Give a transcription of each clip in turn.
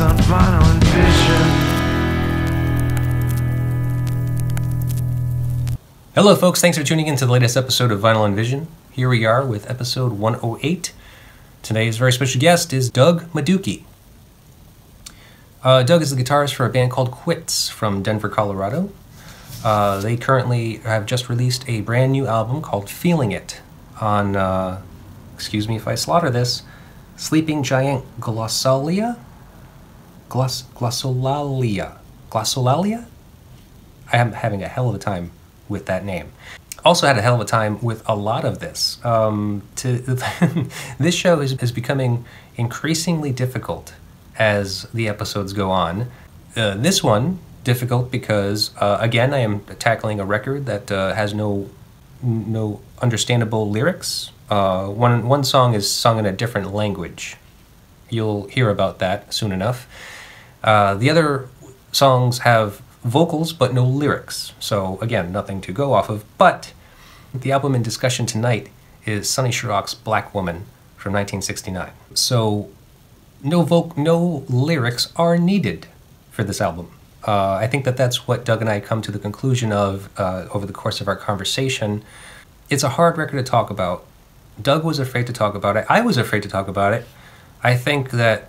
On vinyl. Hello, folks. Thanks for tuning in to the latest episode of Vinyl and Vision. Here we are with episode 108. Today's very special guest is Doug Mioducki. Uh, Doug is the guitarist for a band called Quits from Denver, Colorado. Uh, they currently have just released a brand new album called Feeling It on, uh, excuse me if I slaughter this, Sleeping Giant Glossalia? Gloss, glossolalia. Glossolalia? I am having a hell of a time with that name. Also had a hell of a time with a lot of this. Um, to this show is, is becoming increasingly difficult as the episodes go on. Uh, this one difficult because uh, again I am tackling a record that uh, has no no understandable lyrics. Uh, one one song is sung in a different language. You'll hear about that soon enough. Uh, the other songs have vocals but no lyrics. So again, nothing to go off of. But the album in discussion tonight is Sonny Sharrock's Black Woman from 1969. So no voc- no lyrics are needed for this album. Uh, I think that that's what Doug and I come to the conclusion of uh, over the course of our conversation. It's a hard record to talk about. Doug was afraid to talk about it. I was afraid to talk about it. I think that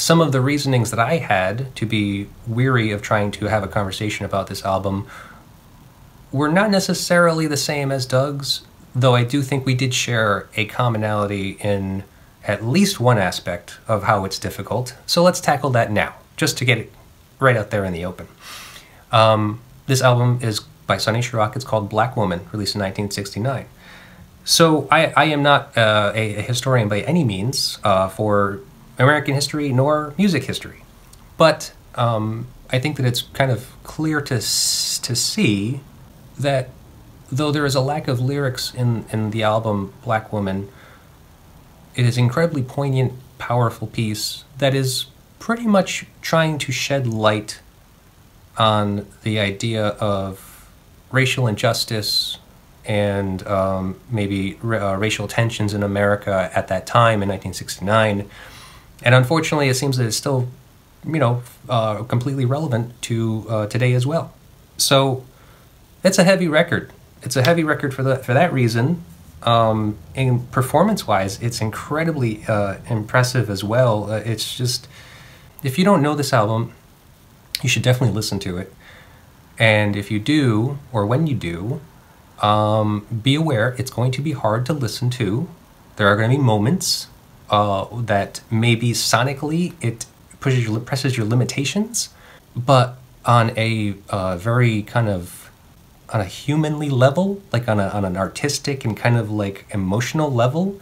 some of the reasonings that I had to be weary of trying to have a conversation about this album were not necessarily the same as Doug's, though I do think we did share a commonality in at least one aspect of how it's difficult. So let's tackle that now, just to get it right out there in the open. Um, this album is by Sonny Sharrock. It's called Black Woman, released in 1969. So I, I am not uh, a, a, historian by any means uh, for American history nor music history. But um, I think that it's kind of clear to, to see that though there is a lack of lyrics in, in the album Black Woman, it is incredibly poignant, powerful piece that is pretty much trying to shed light on the idea of racial injustice and um, maybe uh, racial tensions in America at that time in 1969 and unfortunately, it seems that it's still, you know, uh, completely relevant to uh, today as well. So it's a heavy record. It's a heavy record for that for that reason. Um, and performance-wise, it's incredibly uh, impressive as well. Uh, it's just, if you don't know this album, you should definitely listen to it. And if you do, or when you do, um, be aware it's going to be hard to listen to. There are going to be moments uh, that maybe sonically it pushes your presses your limitations, but on a uh, very kind of on a humanly level, like on a on an artistic and kind of like emotional level,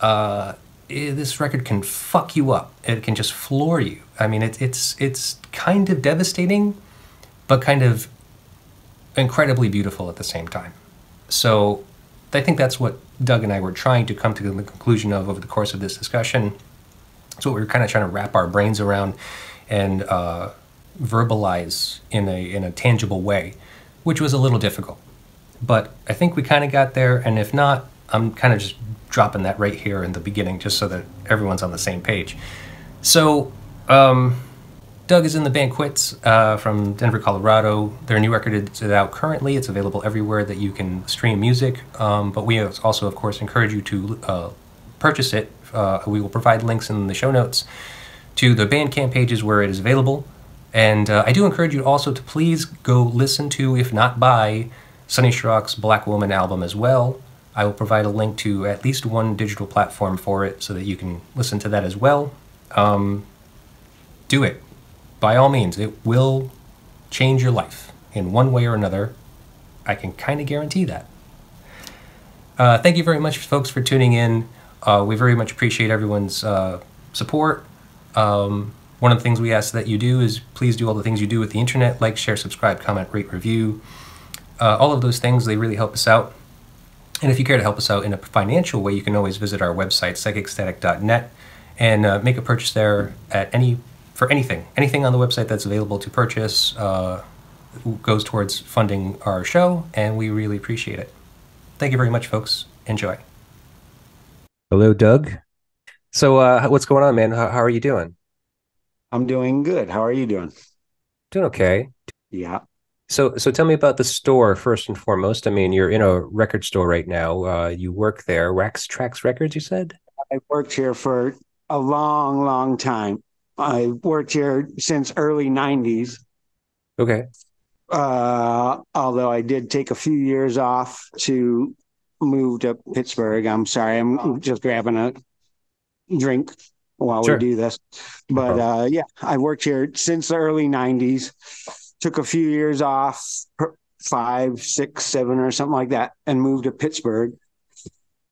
uh, it, this record can fuck you up. It can just floor you. I mean, it's it's it's kind of devastating, but kind of incredibly beautiful at the same time. So I think that's what Doug and I were trying to come to the conclusion of over the course of this discussion. So we were kind of trying to wrap our brains around and uh, verbalize in a in a tangible way, which was a little difficult. But I think we kind of got there, and if not, I'm kind of just dropping that right here in the beginning, just so that everyone's on the same page. So. Um, Doug is in the band Quits uh, from Denver, Colorado. Their new record is out currently. It's available everywhere that you can stream music. Um, but we also, of course, encourage you to uh, purchase it. Uh, we will provide links in the show notes to the Bandcamp pages where it is available. And uh, I do encourage you also to please go listen to, if not buy, Sonny Sharrock's Black Woman album as well. I will provide a link to at least one digital platform for it so that you can listen to that as well. Um, do it by all means, it will change your life in one way or another. I can kind of guarantee that. Uh, thank you very much, folks, for tuning in. Uh, we very much appreciate everyone's uh, support. Um, one of the things we ask that you do is please do all the things you do with the internet like, share, subscribe, comment, rate, review. Uh, all of those things, they really help us out. And if you care to help us out in a financial way, you can always visit our website, psychicstatic.net, and uh, make a purchase there at any for anything, anything on the website that's available to purchase uh, goes towards funding our show, and we really appreciate it. Thank you very much, folks. Enjoy. Hello, Doug. So, uh, what's going on, man? How, how are you doing? I'm doing good. How are you doing? Doing okay. Yeah. So, so tell me about the store first and foremost. I mean, you're in a record store right now. Uh, you work there, Wax Trax Records, you said? I worked here for a long, long time. I worked here since early 90s. Okay. Uh, although I did take a few years off to move to Pittsburgh. I'm sorry. I'm just grabbing a drink while Sure. we do this. But problem. uh, yeah, I worked here since the early 90s. Took a few years off, five, six, seven, or something like that, and moved to Pittsburgh.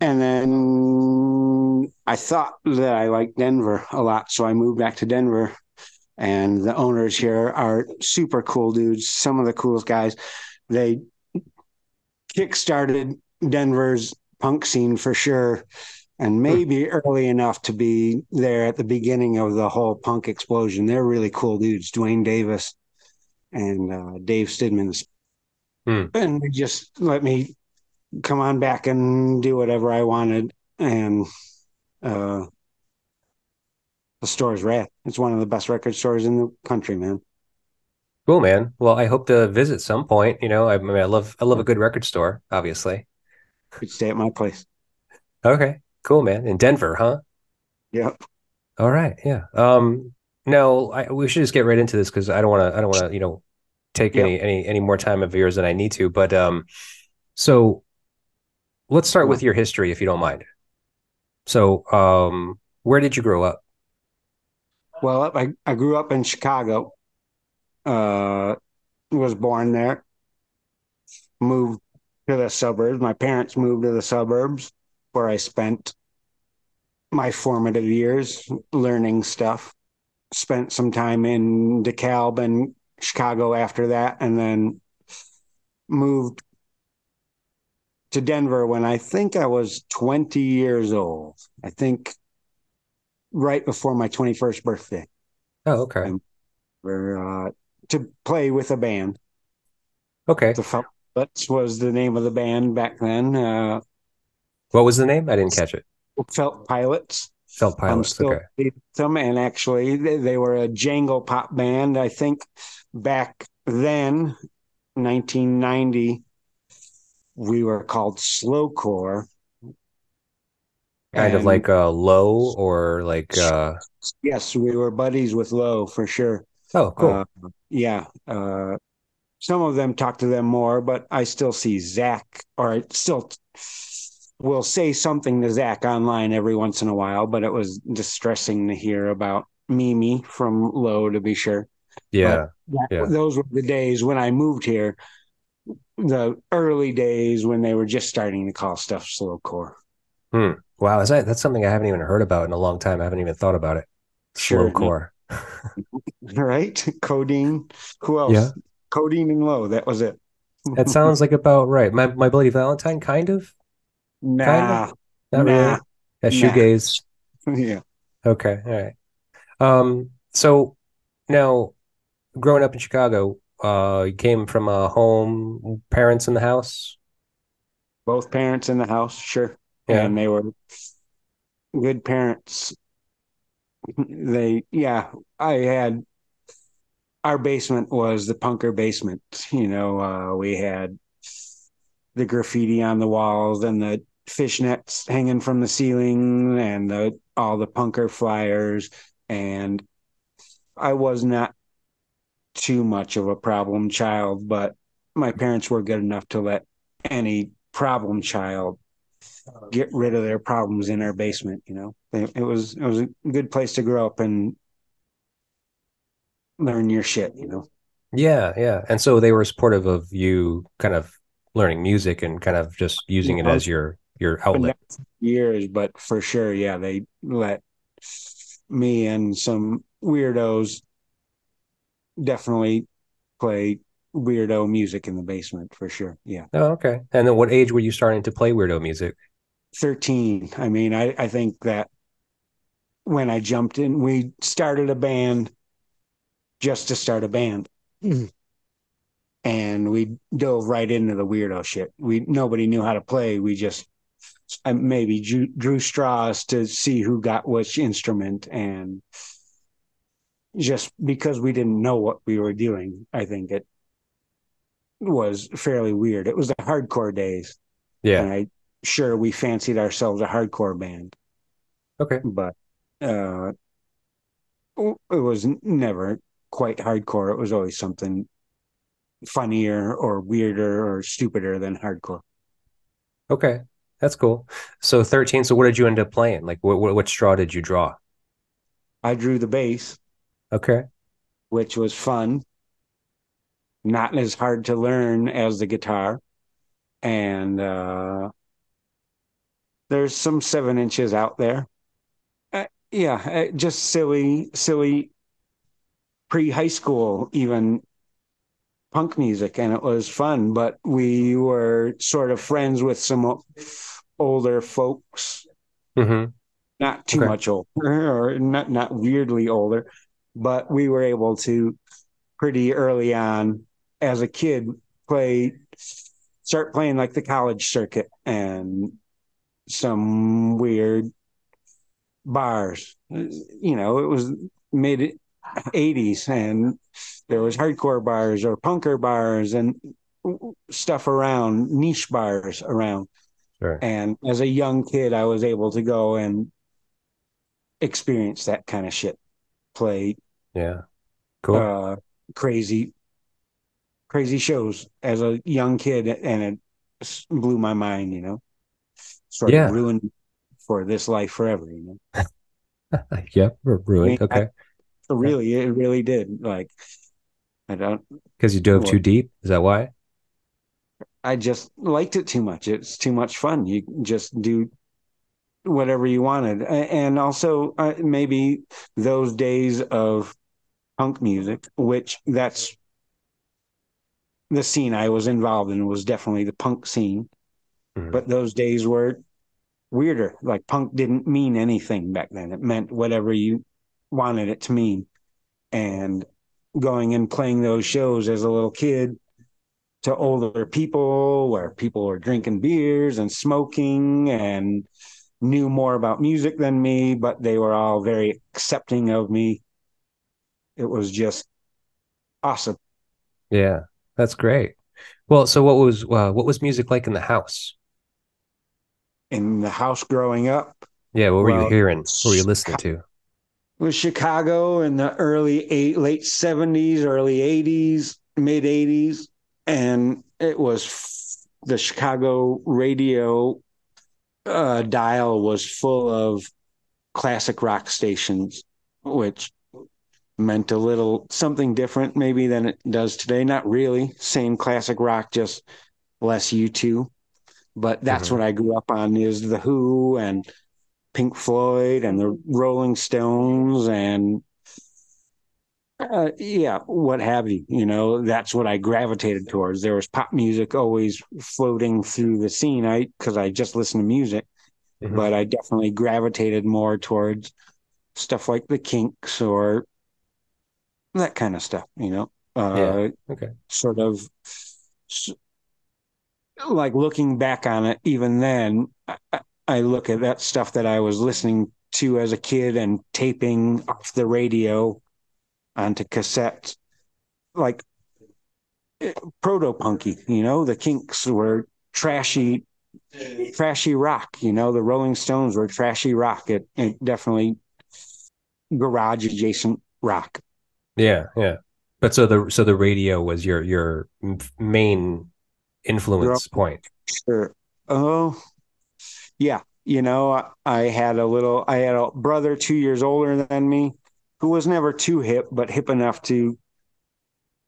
And then I thought that I liked Denver a lot, so I moved back to Denver. And the owners here are super cool dudes, some of the coolest guys. They kickstarted Denver's punk scene for sure, and maybe early enough to be there at the beginning of the whole punk explosion. They're really cool dudes, Duane Davis and uh, Dave Stidman. Hmm. And they just let me come on back and do whatever I wanted. And uh, the store's rad. It's one of the best record stores in the country, man. Cool, man. Well, I hope to visit some point. You know, I, I mean, I love, I love a good record store, obviously. Could stay at my place. Okay. Cool, man. In Denver, huh? Yep. All right. Yeah. Um, no, I, we should just get right into this because I don't want to, I don't want to, you know, take Yep. any, any, any more time of yours than I need to. But, um, so let's start with your history, if you don't mind. So, um, where did you grow up? Well, I, I grew up in Chicago. Uh, was born there. Moved to the suburbs. My parents moved to the suburbs where I spent my formative years learning stuff. Spent some time in DeKalb and Chicago after that, and then moved to Denver when I think I was 20 years old. I think right before my 21st birthday Oh, okay. Uh, to play with a band. Okay. The Felt Pilots was the name of the band back then. Uh, What was the name? I didn't catch it. Felt Pilots. Felt Pilots. Okay. them, and actually, they, they were a jangle pop band. I think back then, 1990, we were called slowcore. Kind of like uh low or like uh Yes, we were buddies with Low for sure. oh cool. Uh, yeah. Uh, some of them talk to them more, but I still see Zach, or I still will say something to Zach online every once in a while, but it was distressing to hear about Mimi from Low, to be sure. yeah. That- Yeah. Those were the days when I moved here, the early days when they were just starting to call stuff slowcore. Wow, is that that's something I haven't even heard about in a long time. I haven't even thought about it. Sure. Slowcore. Right? Codeine. Who else? Yeah. Codeine and Low. That was it. That sounds like about right. My my Bloody Valentine, kind of. Nah. Not Nah. really. Yeah, Nah. shoegaze. Yeah. Okay, all right. Um, so now, growing up in Chicago, uh, you came from a home, parents in the house. Both parents in the house, sure. Yeah. And they were good parents. They, yeah, I had our basement was the punker basement. You know, uh, we had the graffiti on the walls and the fishnets hanging from the ceiling and the all the punker flyers. And I was not too much of a problem child, but my parents were good enough to let any problem child get rid of their problems in our basement. You know, it, it was it was a good place to grow up and learn your shit. You know, Yeah, yeah. And so they were supportive of you kind of learning music and kind of just using it as your your outlet. years, but for sure, yeah, they let me and some weirdos definitely play weirdo music in the basement for sure. Yeah. Oh, okay. And then what age were you starting to play weirdo music? 13. I mean, I, I think that when I jumped in, we started a band just to start a band. Mm. And we dove right into the weirdo shit. We nobody knew how to play. We just uh, maybe drew, drew straws to see who got which instrument and just because we didn't know what we were doing. I think it was fairly weird. It was the hardcore days. Yeah. And I sure we fancied ourselves a hardcore band, Okay. but uh it was never quite hardcore. It was always something funnier or weirder or stupider than hardcore. Okay. That's cool. So 13. So what did you end up playing? Like what, what, what straw did you draw? I drew the bass, Okay. which was fun. Not as hard to learn as the guitar. And uh there's some seven inches out there. Uh, yeah, uh, just silly, silly pre high school, even punk music, and it was fun. But we were sort of friends with some older folks, Mm-hmm. not too Okay. much older or not not weirdly older, but we were able to pretty early on as a kid play start playing like the college circuit and some weird bars. You know, it was mid 80s and there was hardcore bars or punker bars and stuff around niche bars around Sure. and as a young kid i was able to go and experience that kind of shit play Yeah. Cool. uh crazy crazy shows as a young kid and it blew my mind you know sort Yeah. of ruined for this life forever you know yep. Ru- Ruined. I- Okay. So really it really did like i don't Because you dove Well- too deep. Is that why? I just liked it too much. It's too much fun. You just do whatever you wanted. And also, uh, maybe those days of punk music, which that's the scene I was involved in, was definitely the punk scene. Mhm. But those days were weirder. Like punk didn't mean anything back then, it meant whatever you wanted it to mean. And going and playing those shows as a little kid to older people where people were drinking beers and smoking and knew more about music than me, but they were all very accepting of me. It was just awesome. Yeah. That's great. Well, so what was uh, what was music like in the house? In the house growing up, Yeah. What were you hearing? What were you listening to? was Chicago in the early eight, late seventies, early eighties, mid eighties, and it was f- the Chicago radio uh, dial was full of classic rock stations, which meant a little something different maybe than it does today. Not really, same classic rock, just less U two. But that's Mhm. what I grew up on is the Who and Pink Floyd and the Rolling Stones and uh, yeah, what have you. You know, that's what I gravitated towards. There was pop music always floating through the scene. I because I just listened to music, Mhm. but I definitely gravitated more towards stuff like the Kinks or that kind of stuff. You know, uh, Okay. sort of like looking back on it, even then, I, I- look at that stuff that I was listening to as a kid and taping off the radio onto cassettes, like proto punky. You know, the Kinks were trashy, trashy rock. You know, the Rolling Stones were trashy rock. It, it definitely garage adjacent rock. Yeah. Yeah. But so the so the radio was your your main influence point. Sure. Oh, yeah. You know, I- I had a little, I had a brother two years older than me who was never too hip, but hip enough to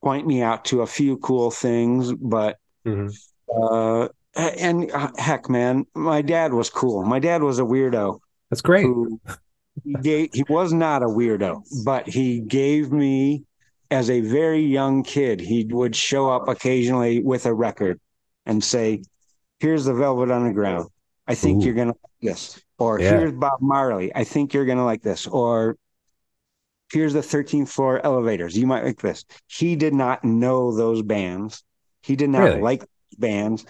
point me out to a few cool things. But, Mhm. uh, and uh, heck, man, my dad was cool. My dad was a weirdo That's great. who he gave, he was not a weirdo, but he gave me as a very young kid, he would show up occasionally with a record and say, Here's the Velvet Underground. I think Ooh. you're gonna like this. Or Yeah. here's Bob Marley. I think you're gonna like this. Or here's the 13th floor elevators. You might like this. He did not know those bands. He did not Really? like bands.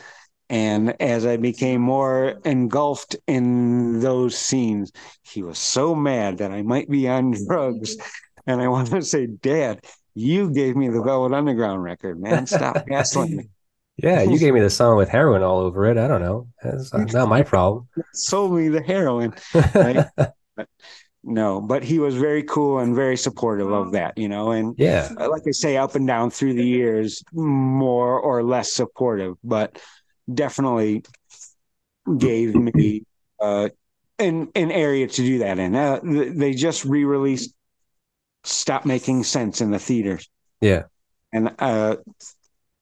And as I became more engulfed in those scenes, he was so mad that I might be on drugs And I want to say, Dad, you gave me the Velvet Underground record, man. Stop gaslighting me. Yeah, you gave me the song with heroin all over it. I don't know. That's not, my problem. Sold me the heroin. Right? But no, but he was very cool and very supportive of that, you know. And yeah, uh, like I say, up and down through the years, more or less supportive, but definitely gave me uh, an an area to do that in. Uh, they just re-released "Stop Making Sense" in the theaters, yeah. and uh,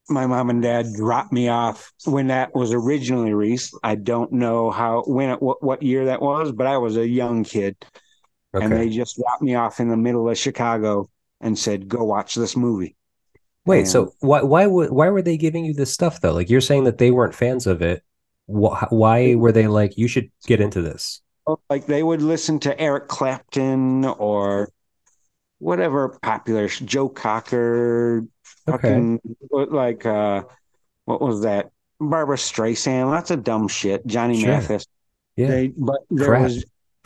my mom and dad dropped me off when that was originally released. I don't know how when it, what what year that was, but I was a young kid, and they just dropped me off in the middle of Chicago and said, "Go watch this movie." Wait, And- so why why would why were they giving you this stuff though? Like you're saying that they weren't fans of it. Wh- Why were they like you should get into this? like they would listen to Eric Clapton or whatever popular Joe Cocker, Okay. fucking like uh what was that? Barbra Streisand, lots of dumb shit. Johnny Sure. Mathis. Yeah. They, but there Crap. was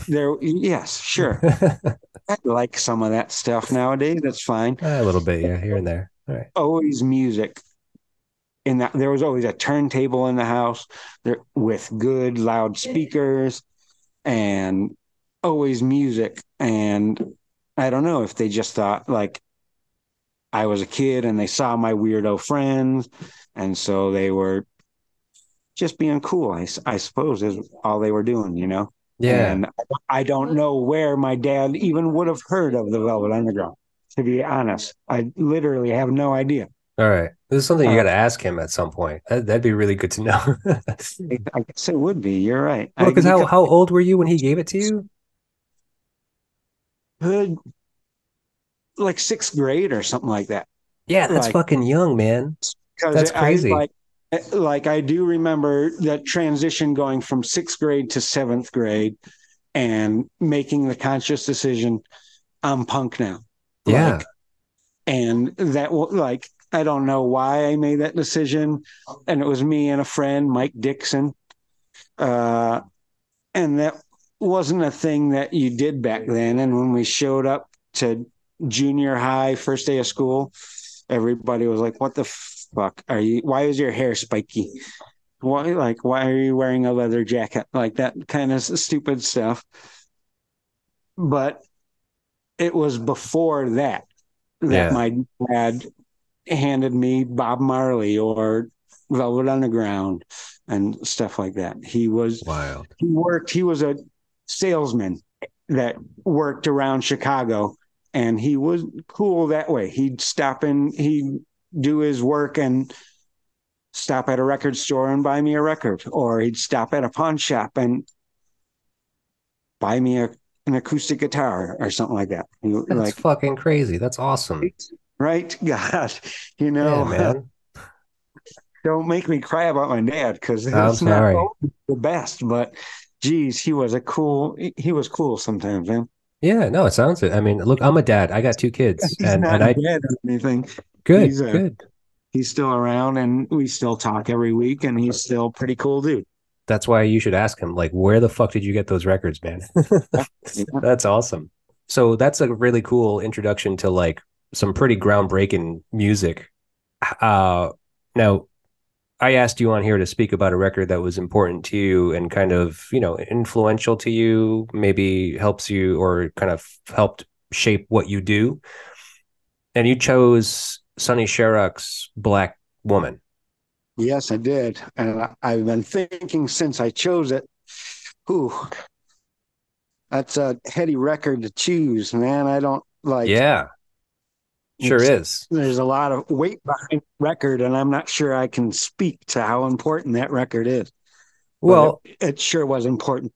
there yes, sure. I like some of that stuff nowadays. That's fine. a little bit, yeah, here and there. Right. Always music. In that there was always a turntable in the house there with good loud speakers and always music. And I don't know if they just thought like I was a kid and they saw my weirdo friends. And so they were just being cool, i, I suppose, is all they were doing, you know? Yeah. And I don't know where my dad even would have heard of the Velvet Underground, to be honest. I literally have no idea. All right. This is something you Uh, got to ask him at some point. That, that'd be really good to know. I guess it would be. You're right. Well, because how, how old were you when he gave it to you? Hood, like sixth grade or something like that. Yeah, that's Like- fucking young, man. That's I- crazy. like, like I do remember that transition going from sixth grade to seventh grade, and making the conscious decision, I'm punk now. Yeah. Like, and that like I don't know why I made that decision, and it was me and a friend, Mike Dixon, uh, and that wasn't a thing that you did back then. And when we showed up to junior high, first day of school, everybody was like, "What the fuck are you? Why is your hair spiky? Why like why are you wearing a leather jacket? Like that kind of stupid stuff." But it was before that that Yeah. my dad handed me Bob Marley or Velvet Underground and stuff like that. He was Wild. he worked he was a salesman that worked around Chicago and he was cool that way. He'd stop and he'd do his work and stop at a record store and buy me a record or he'd stop at a pawn shop and buy me a, an acoustic guitar or something like that. He- That's like fucking crazy. That's awesome. right God, you know, Yeah, man. don't make me cry about my dad because it's not sorry. the best, but geez, he was a cool. he- was cool sometimes, man. Yeah, no, it sounds it. I mean, look, I'm a dad. I got two kids, He's and and I dead or anything. good, he's a- good. He's still around, and we still talk every week, and he's still pretty cool dude. That's why you should ask him, like, where the fuck did you get those records, man? That's awesome. So that's a really cool introduction to like some pretty groundbreaking music. Uh, now, I asked you on here to speak about a record that was important to you and kind of, you know, influential to you, maybe helps you or kind of helped shape what you do. And you chose Sonny Sharrock's Black Woman. Yes, I did, and I've been thinking since I chose it. Whew, that's a heady record to choose, man. I don't like. yeah, sure is. There's a lot of weight behind the record, and I'm not sure I can speak to how important that record is. Well, it, it sure was important.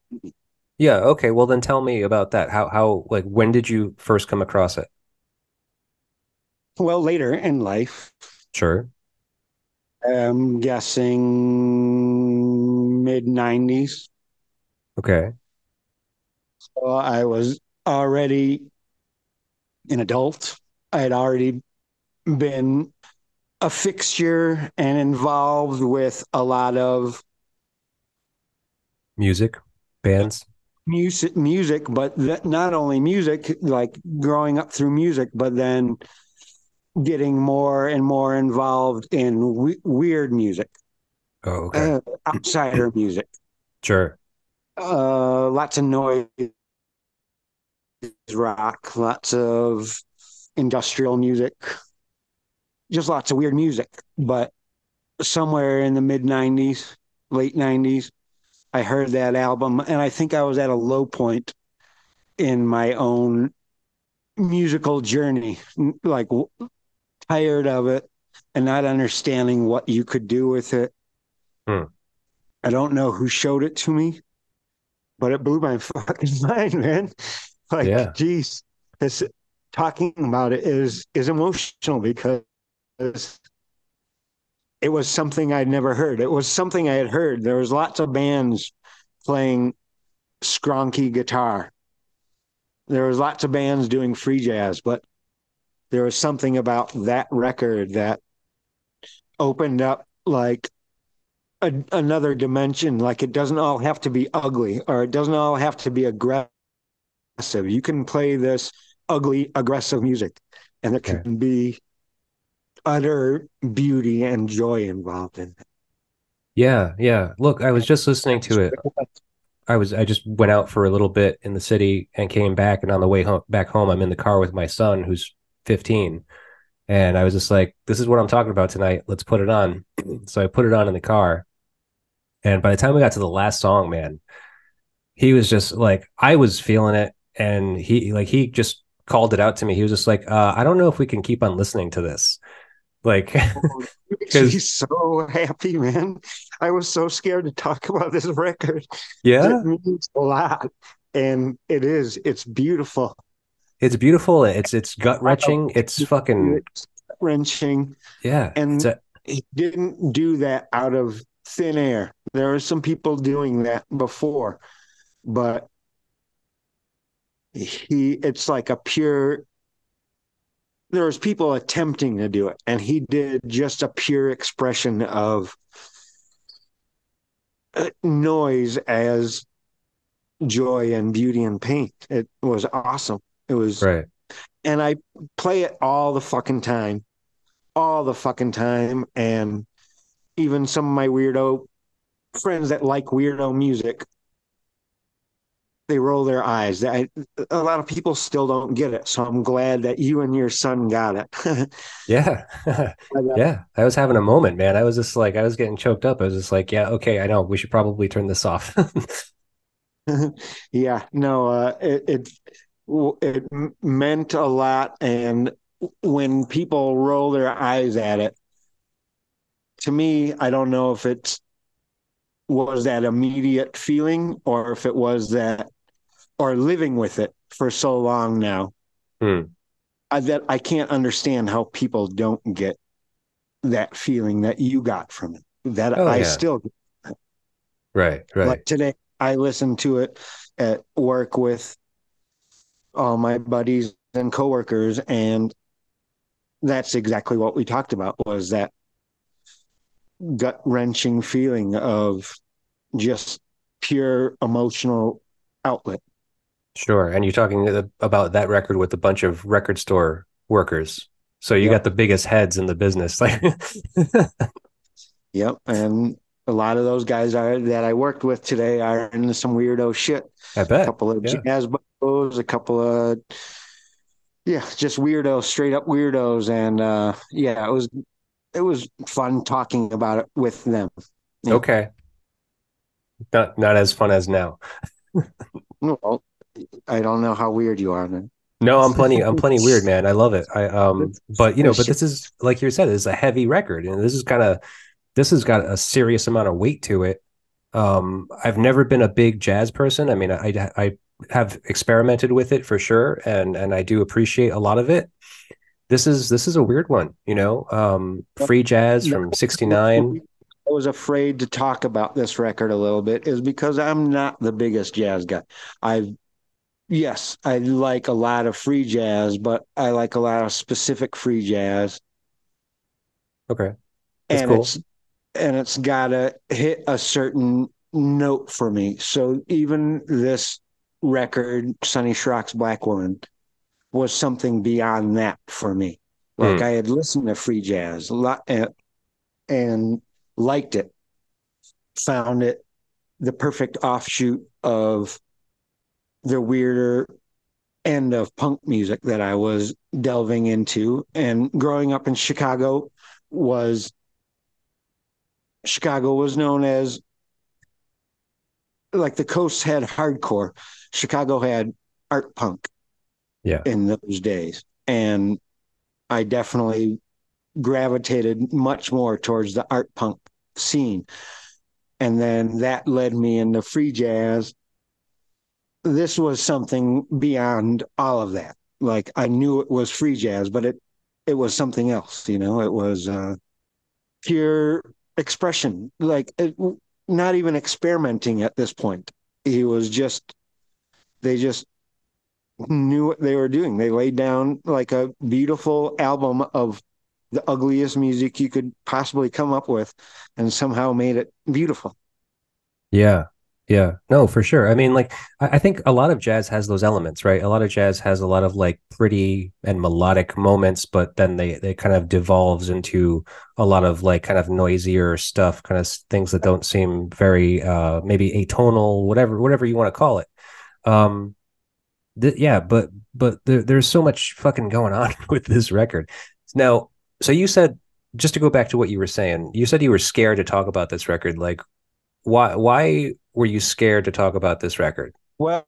yeah, okay. Well, then tell me about that. How how like when did you first come across it? Well, later in life, Sure. I'm guessing mid 90s. Okay. So I was already an adult. I had already been a fixture and involved with a lot of Music, bands. music music but th- not only music like growing up through music but then getting more and more involved in we- weird music Oh, okay. uh, outsider music sure. uh lots of noise rock lots of industrial music just lots of weird music but somewhere in the mid 90s late 90s i heard that album and i think i was at a low point in my own musical journey like w- tired of it and not understanding what you could do with it Hmm. i don't know who showed it to me but it blew my fucking mind man like Yeah. geez this talking about it is is emotional because it was something I'd never heard. It was something I had heard. There was lots of bands playing skronky guitar. There was lots of bands doing free jazz, but there was something about that record that opened up like a, another dimension. Like it doesn't all have to be ugly or it doesn't all have to be aggressive. You can play this ugly, aggressive music and there Okay. can be utter beauty and joy involved in it. Yeah, yeah. Look, I was just listening to it. I was I just went out for a little bit in the city and came back and on the way home back home I'm in the car with my son who's 15 and I was just like this is what I'm talking about tonight let's put it on so I put it on in the car and by the time we got to the last song man he was just like I was feeling it and he like he just called it out to me he was just like uh I don't know if we can keep on listening to this like because he's so happy, man. I was so scared to talk about this record. yeah It means a lot. And it is. It's beautiful. It's beautiful it's it's gut wrenching it's fucking wrenching. yeah And a, he didn't do that out of thin air. There are some people doing that before, but he it's like a pure there was people attempting to do it and he did just a pure expression of uh, noise as joy and beauty and paint it was awesome it was right and I play it all the fucking time, all the fucking time. And even some of my weirdo friends that like weirdo music, they roll their eyes. I, a lot of people still don't get it. So I'm glad that you and your son got it. Yeah. yeah. I was having a moment, man. I was just like, I was getting choked up. I was just like, yeah, okay, I know. We should probably turn this off. yeah, no, uh, it, it it meant a lot, and when people roll their eyes at it, to me, I don't know if it's was that immediate feeling or if it was that or living with it for so long now. Hmm. I, that I can't understand how people don't get that feeling that you got from it. That Oh, I yeah. still right. Right. like today I listened to it at work with all my buddies and coworkers and that's exactly what we talked about was that gut wrenching feeling of just pure emotional outlet. Sure. And you're talking about that record with a bunch of record store workers. So you Yeah. got the biggest heads in the business. Like, Yep. And a lot of those guys are that I worked with today are into some weirdo shit. I A bet. A couple of Yeah. jazz bros, a couple of yeah, just weirdos, straight up weirdos. And uh yeah, it was it was fun talking about it with them. Yeah. Okay. Not not as fun as now. Well, I don't know how weird you are then. No, I'm plenty. I'm plenty weird, man. I love it. I um, but you know, but this is like you said, this is a heavy record, and this is kind of this has got a serious amount of weight to it. Um, I've never been a big jazz person. I mean, I I have experimented with it for sure, and and I do appreciate a lot of it. This is this is a weird one, you know. Um, free jazz from '69. I was afraid to talk about this record a little bit is because I'm not the biggest jazz guy. I've yes, I like a lot of free jazz, but I like a lot of specific free jazz. Okay, That's and cool. it's and it's gotta hit a certain note for me. So even this record, Sonny Sharrock's Black Woman, was something beyond that for me. Like Hmm. I had listened to free jazz a lot and, and liked it, found it the perfect offshoot of the weirder end of punk music that I was delving into. And growing up in Chicago was Chicago was known as like the coast had hardcore. Chicago had art punk. Yeah. In those days. And I definitely gravitated much more towards the art punk scene. And then that led me into free jazz. This was something beyond all of that. Like I knew it was free jazz, but it it was something else, you know. It was uh pure expression, like it, not even experimenting at this point. He was just they just knew what they were doing. They laid down like a beautiful album of the ugliest music you could possibly come up with and somehow made it beautiful. Yeah. Yeah. No, for sure. I mean, like, I, think a lot of jazz has those elements, right? A lot of jazz has a lot of like pretty and melodic moments, but then they they kind of devolves into a lot of like kind of noisier stuff, kind of things that don't seem very uh maybe atonal, whatever whatever you want to call it. Um th- yeah, but but there, there's so much fucking going on with this record. Now, so you said just to go back to what you were saying, you said you were scared to talk about this record. Like, why why were you scared to talk about this record? Well,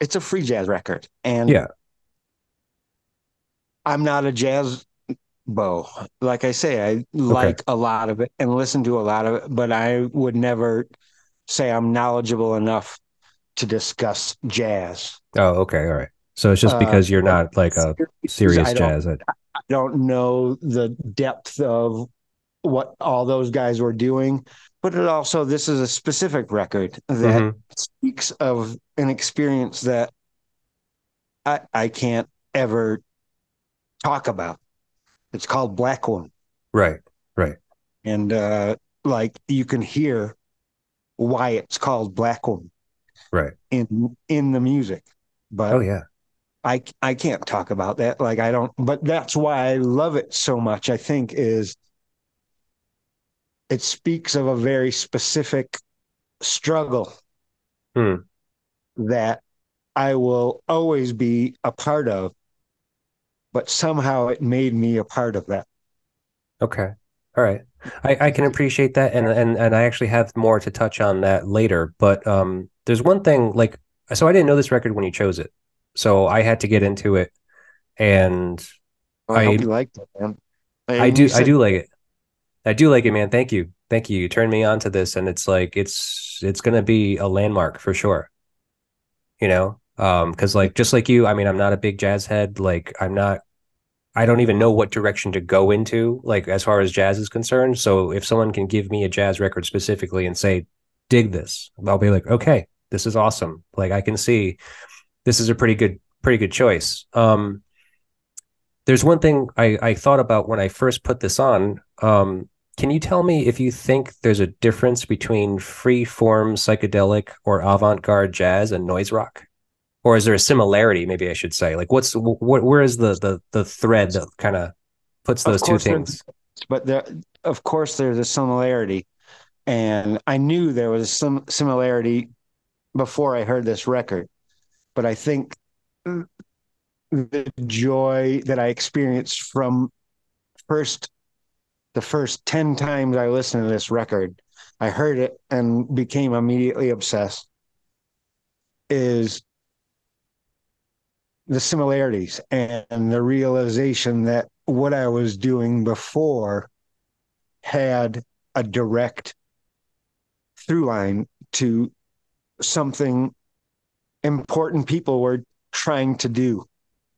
it's a free jazz record. And Yeah. I'm not a jazz bow. Like I say, I like a lot of it and listen to a lot of it, but I would never say I'm knowledgeable enough to discuss jazz. Oh, okay, all right. So it's just Uh, because you're not like a serious I don't- jazz. I don't know the depth of what all those guys were doing, but it also this is a specific record that Mhm. speaks of an experience that I I can't ever talk about. It's called Black Woman, Right, right. and uh, like you can hear why it's called Black Woman Right. in in the music, but Oh yeah. I I can't talk about that. Like I don't, but that's why I love it so much. I think is it speaks of a very specific struggle Hmm. that I will always be a part of, but somehow it made me a part of that. Okay. All right. I, I can appreciate that and, and and I actually have more to touch on that later. But um there's one thing like so I didn't know this record when you chose it. So I had to get into it and I, I- hope you liked it, man. I And do you I do like it. I do like it, man. Thank you. Thank you. You turned me on to this and it's like it's it's gonna be a landmark for sure. You know? Um, because like just like you, I mean, I'm not a big jazz head. Like I'm not I don't even know what direction to go into, like as far as jazz is concerned. So if someone can give me a jazz record specifically and say, dig this, I'll be like, okay, this is awesome. Like I can see this is a pretty good, pretty good choice. Um, there's one thing I, I thought about when I first put this on. Um, can you tell me if you think there's a difference between free form psychedelic or avant garde jazz and noise rock? Or is there a similarity? Maybe I should say. Like, what's wh- where is the the the thread that kind of puts those two things? but there, of course, there's a similarity, and I knew there was some similarity before I heard this record. But I think the joy that I experienced from first the first 10 times I listened to this record, I heard it and became immediately obsessed, is the similarities and the realization that what I was doing before had a direct through line to something important people were trying to do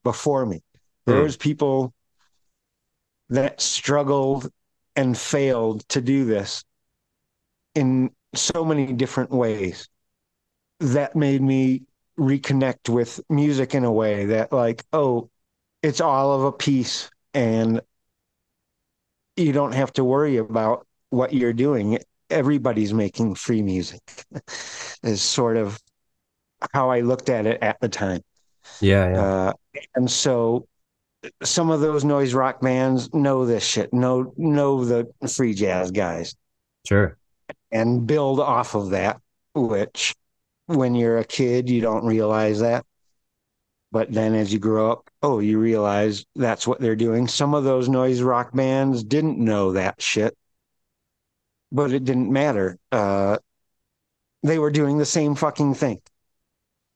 before me. Hmm. There's people that struggled and failed to do this in so many different ways. That made me reconnect with music in a way that, like, oh, it's all of a piece and you don't have to worry about what you're doing. Everybody's making free music, is sort of how I looked at it at the time. Yeah, yeah. Uh, and so some of those noise rock bands know this shit, know know the free jazz guys, sure. and build off of that. Which, when you're a kid, you don't realize that, but then as you grow up, oh, you realize that's what they're doing. Some of those noise rock bands didn't know that shit, but it didn't matter. Uh, they were doing the same fucking thing,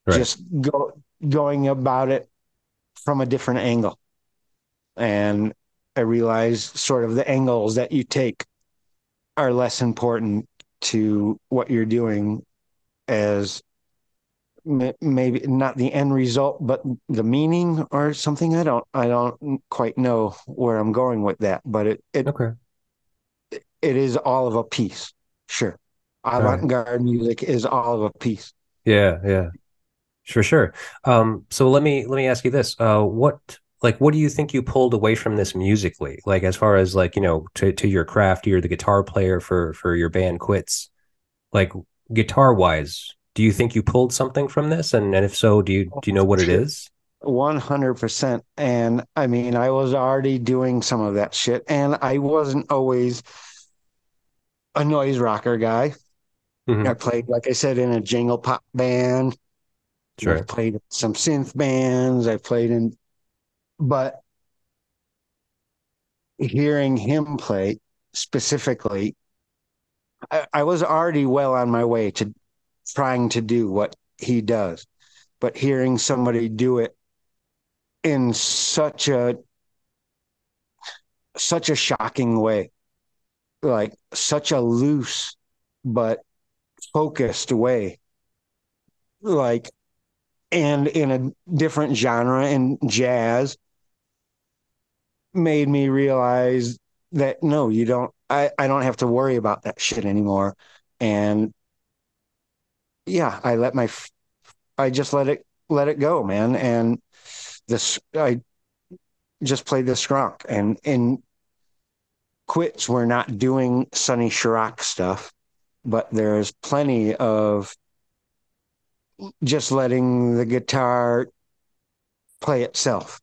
Right. just go going about it from a different angle. And I realized sort of the angles that you take are less important to what you're doing as maybe not the end result but the meaning or something i don't i don't quite know where i'm going with that but it it, Okay. It is all of a piece sure avant-garde music is all of a piece Yeah, yeah. For sure. Um, so let me let me ask you this. Uh what like what do you think you pulled away from this musically? Like as far as like, you know, to to your craft, you're the guitar player for for your band Quits. Like guitar wise, do you think you pulled something from this? And and if so, do you do you know what it is? One hundred percent. and i mean i was already doing some of that shit and i wasn't always a noise rocker guy Mhm. i played like i said in a jangle pop band Sure. I've played some synth bands. I played in, but hearing him play specifically, I, I was already well on my way to trying to do what he does. But hearing somebody do it in such a such a shocking way, like such a loose but focused way, like and in a different genre in jazz made me realize that no you don't I, I don't have to worry about that shit anymore. And yeah i let my i just let it let it go man. And this i just played the skronk and in quits we're not doing Sonny Sharrock stuff but there's plenty of just letting the guitar play itself.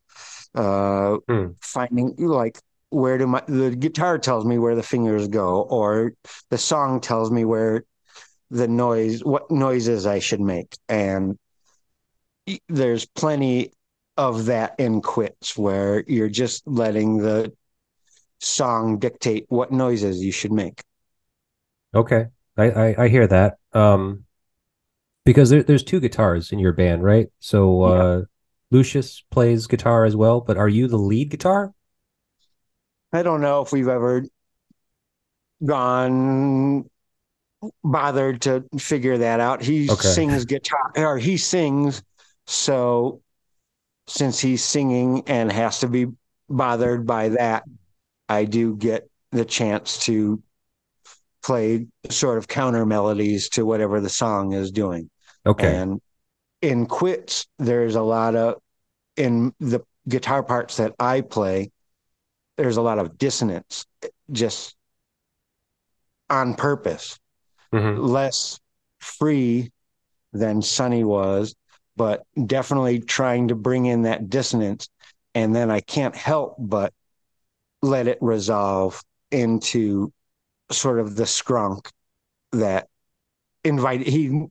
Uh, Hmm. Finding like where do my the guitar tells me where the fingers go, or the song tells me where the noise, what noises I should make, and there's plenty of that in quits where you're just letting the song dictate what noises you should make. Okay. I, I, I hear that. Um, because there, there's two guitars in your band, right? So uh, Lucius plays guitar as well, but are you the lead guitar? I don't know if we've ever gone bothered to figure that out. He Okay. sings guitar or he sings so since he's singing and has to be bothered by that, I do get the chance to play sort of counter melodies to whatever the song is doing. Okay. And in quits, there's a lot of in the guitar parts that I play, there's a lot of dissonance just on purpose, Mhm. less free than Sonny was, but definitely trying to bring in that dissonance. And then I can't help but let it resolve into sort of the skronk that invited he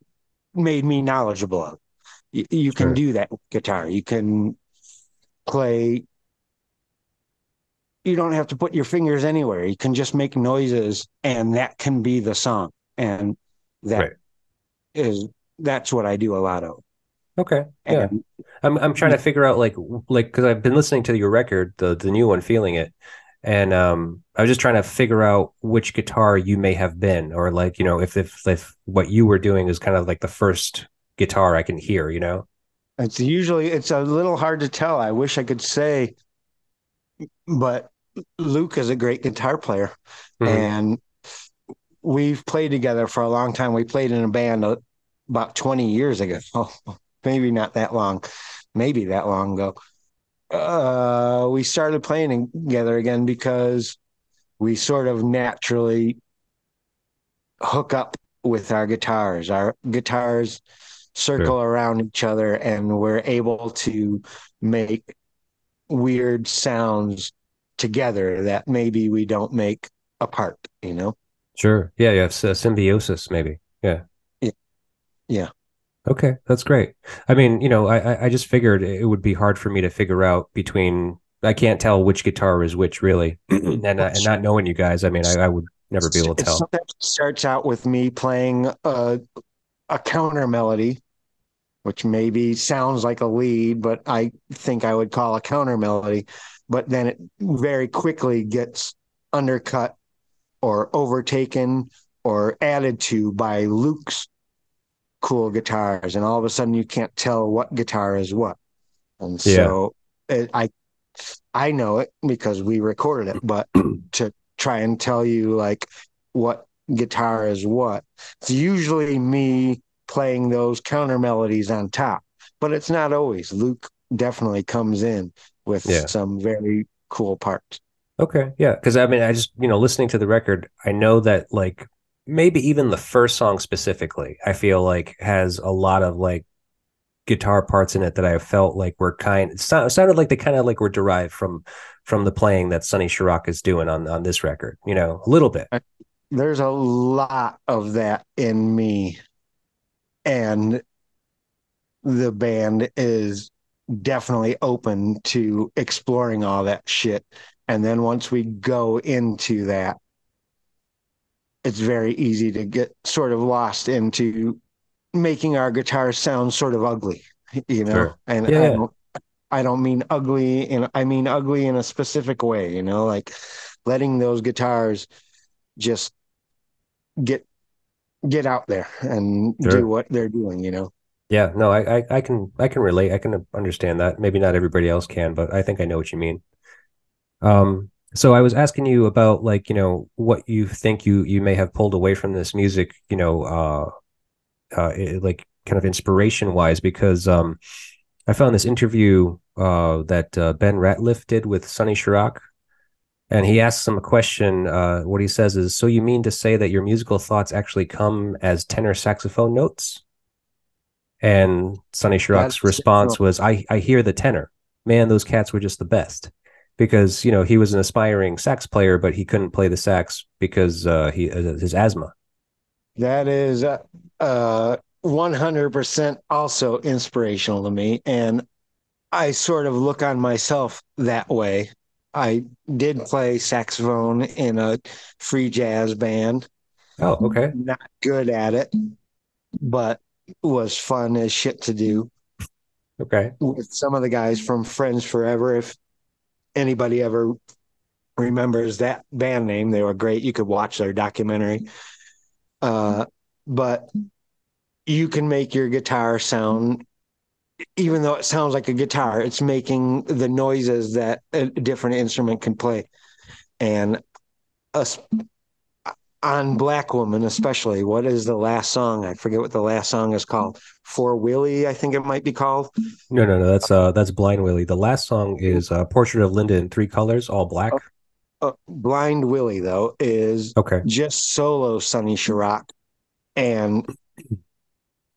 made me knowledgeable of. You, you Sure. can do that with guitar. You can play. You don't have to put your fingers anywhere. You can just make noises, and that can be the song. And that is Right. that's what I do a lot of. Okay. Yeah. And I'm I'm trying to figure out like like because I've been listening to your record, the the new one, feeling it, and um I was just trying to figure out which guitar you may have been, or like you know if if if what you were doing is kind of like the first guitar I can hear, you know. it's usually it's a little hard to tell. I wish I could say, but Luke is a great guitar player. Mhm. and we've played together for a long time. We played in a band uh, about 20 years ago. Oh, maybe not that long, maybe that long ago. Uh, we started playing together again because we sort of naturally hook up with our guitars. Our guitars circle around each other and we're able to make weird sounds together that maybe we don't make apart, you know? Sure. Yeah, yeah. S- symbiosis, maybe. Yeah. Yeah. Yeah. Okay, that's great. I mean, you know, I I- just figured it would be hard for me to figure out between. I can't tell which guitar is which, really, and uh, and not knowing you guys, I mean, I, I would never be able to It tell. sometimes starts out with me playing a, a counter melody, which maybe sounds like a lead, but I think I would call a counter melody. But then it very quickly gets undercut or overtaken or added to by Luke's cool guitars. And all of a sudden you can't tell what guitar is what. And Yeah. so it, I I know it because we recorded it, but to try and tell you like what guitar is what. It's usually me playing those counter melodies on top, but it's not always. Luke definitely comes in with Yeah. some very cool parts. Okay, yeah, because I mean, I just you know, listening to the record, I know that like maybe even the first song specifically, I feel like has a lot of like guitar parts in it that I felt like were kind. It sounded like they kind of like were derived from from the playing that Sonny Sharrock is doing on on this record. You know, a little bit. There's a lot of that in me, and the band is definitely open to exploring all that shit. And then once we go into that, it's very easy to get sort of lost into making our guitars sound sort of ugly, you know. Sure. And Yeah. I don't, I don't mean ugly, in I mean ugly in a specific way, you know, like letting those guitars just get get out there and Sure. do what they're doing, you know. Yeah, no, I, I I can I can relate. I can understand that. Maybe not everybody else can, but I think I know what you mean. Um, so I was asking you about like, you know, what you think you you may have pulled away from this music, you know, uh uh it- like kind of inspiration wise because um I found this interview uh that uh, Ben Ratliff did with Sonny Sharrock and he asks him a question uh what he says is so you mean to say that your musical thoughts actually come as tenor saxophone notes? And Sonny Sharrock's That's- response was, I, I hear the tenor. Man, those cats were just the best. Because, you know, he was an aspiring sax player, but he couldn't play the sax because uh, he uh, his asthma. That is uh, uh 100% also inspirational to me and I sort of look on myself that way. I did play saxophone in a free jazz band. Oh, okay. Not good at it, but was fun as shit to do Okay. with some of the guys from Friends Forever. If anybody ever remembers that band name, they were great. You could watch their documentary. Uh, but you can make your guitar sound, even though it sounds like a guitar, it's making the noises that a different instrument can play. And us on Black Woman, especially, what is the last song? I forget what the last song is called. For Willie, I think it might be called. No, no, no. That's uh that's Blind Willie. The last song is uh, Portrait of Linda in three colors, all black. Uh, Blind Willie, though, is Okay. just solo Sonny Sharrock, and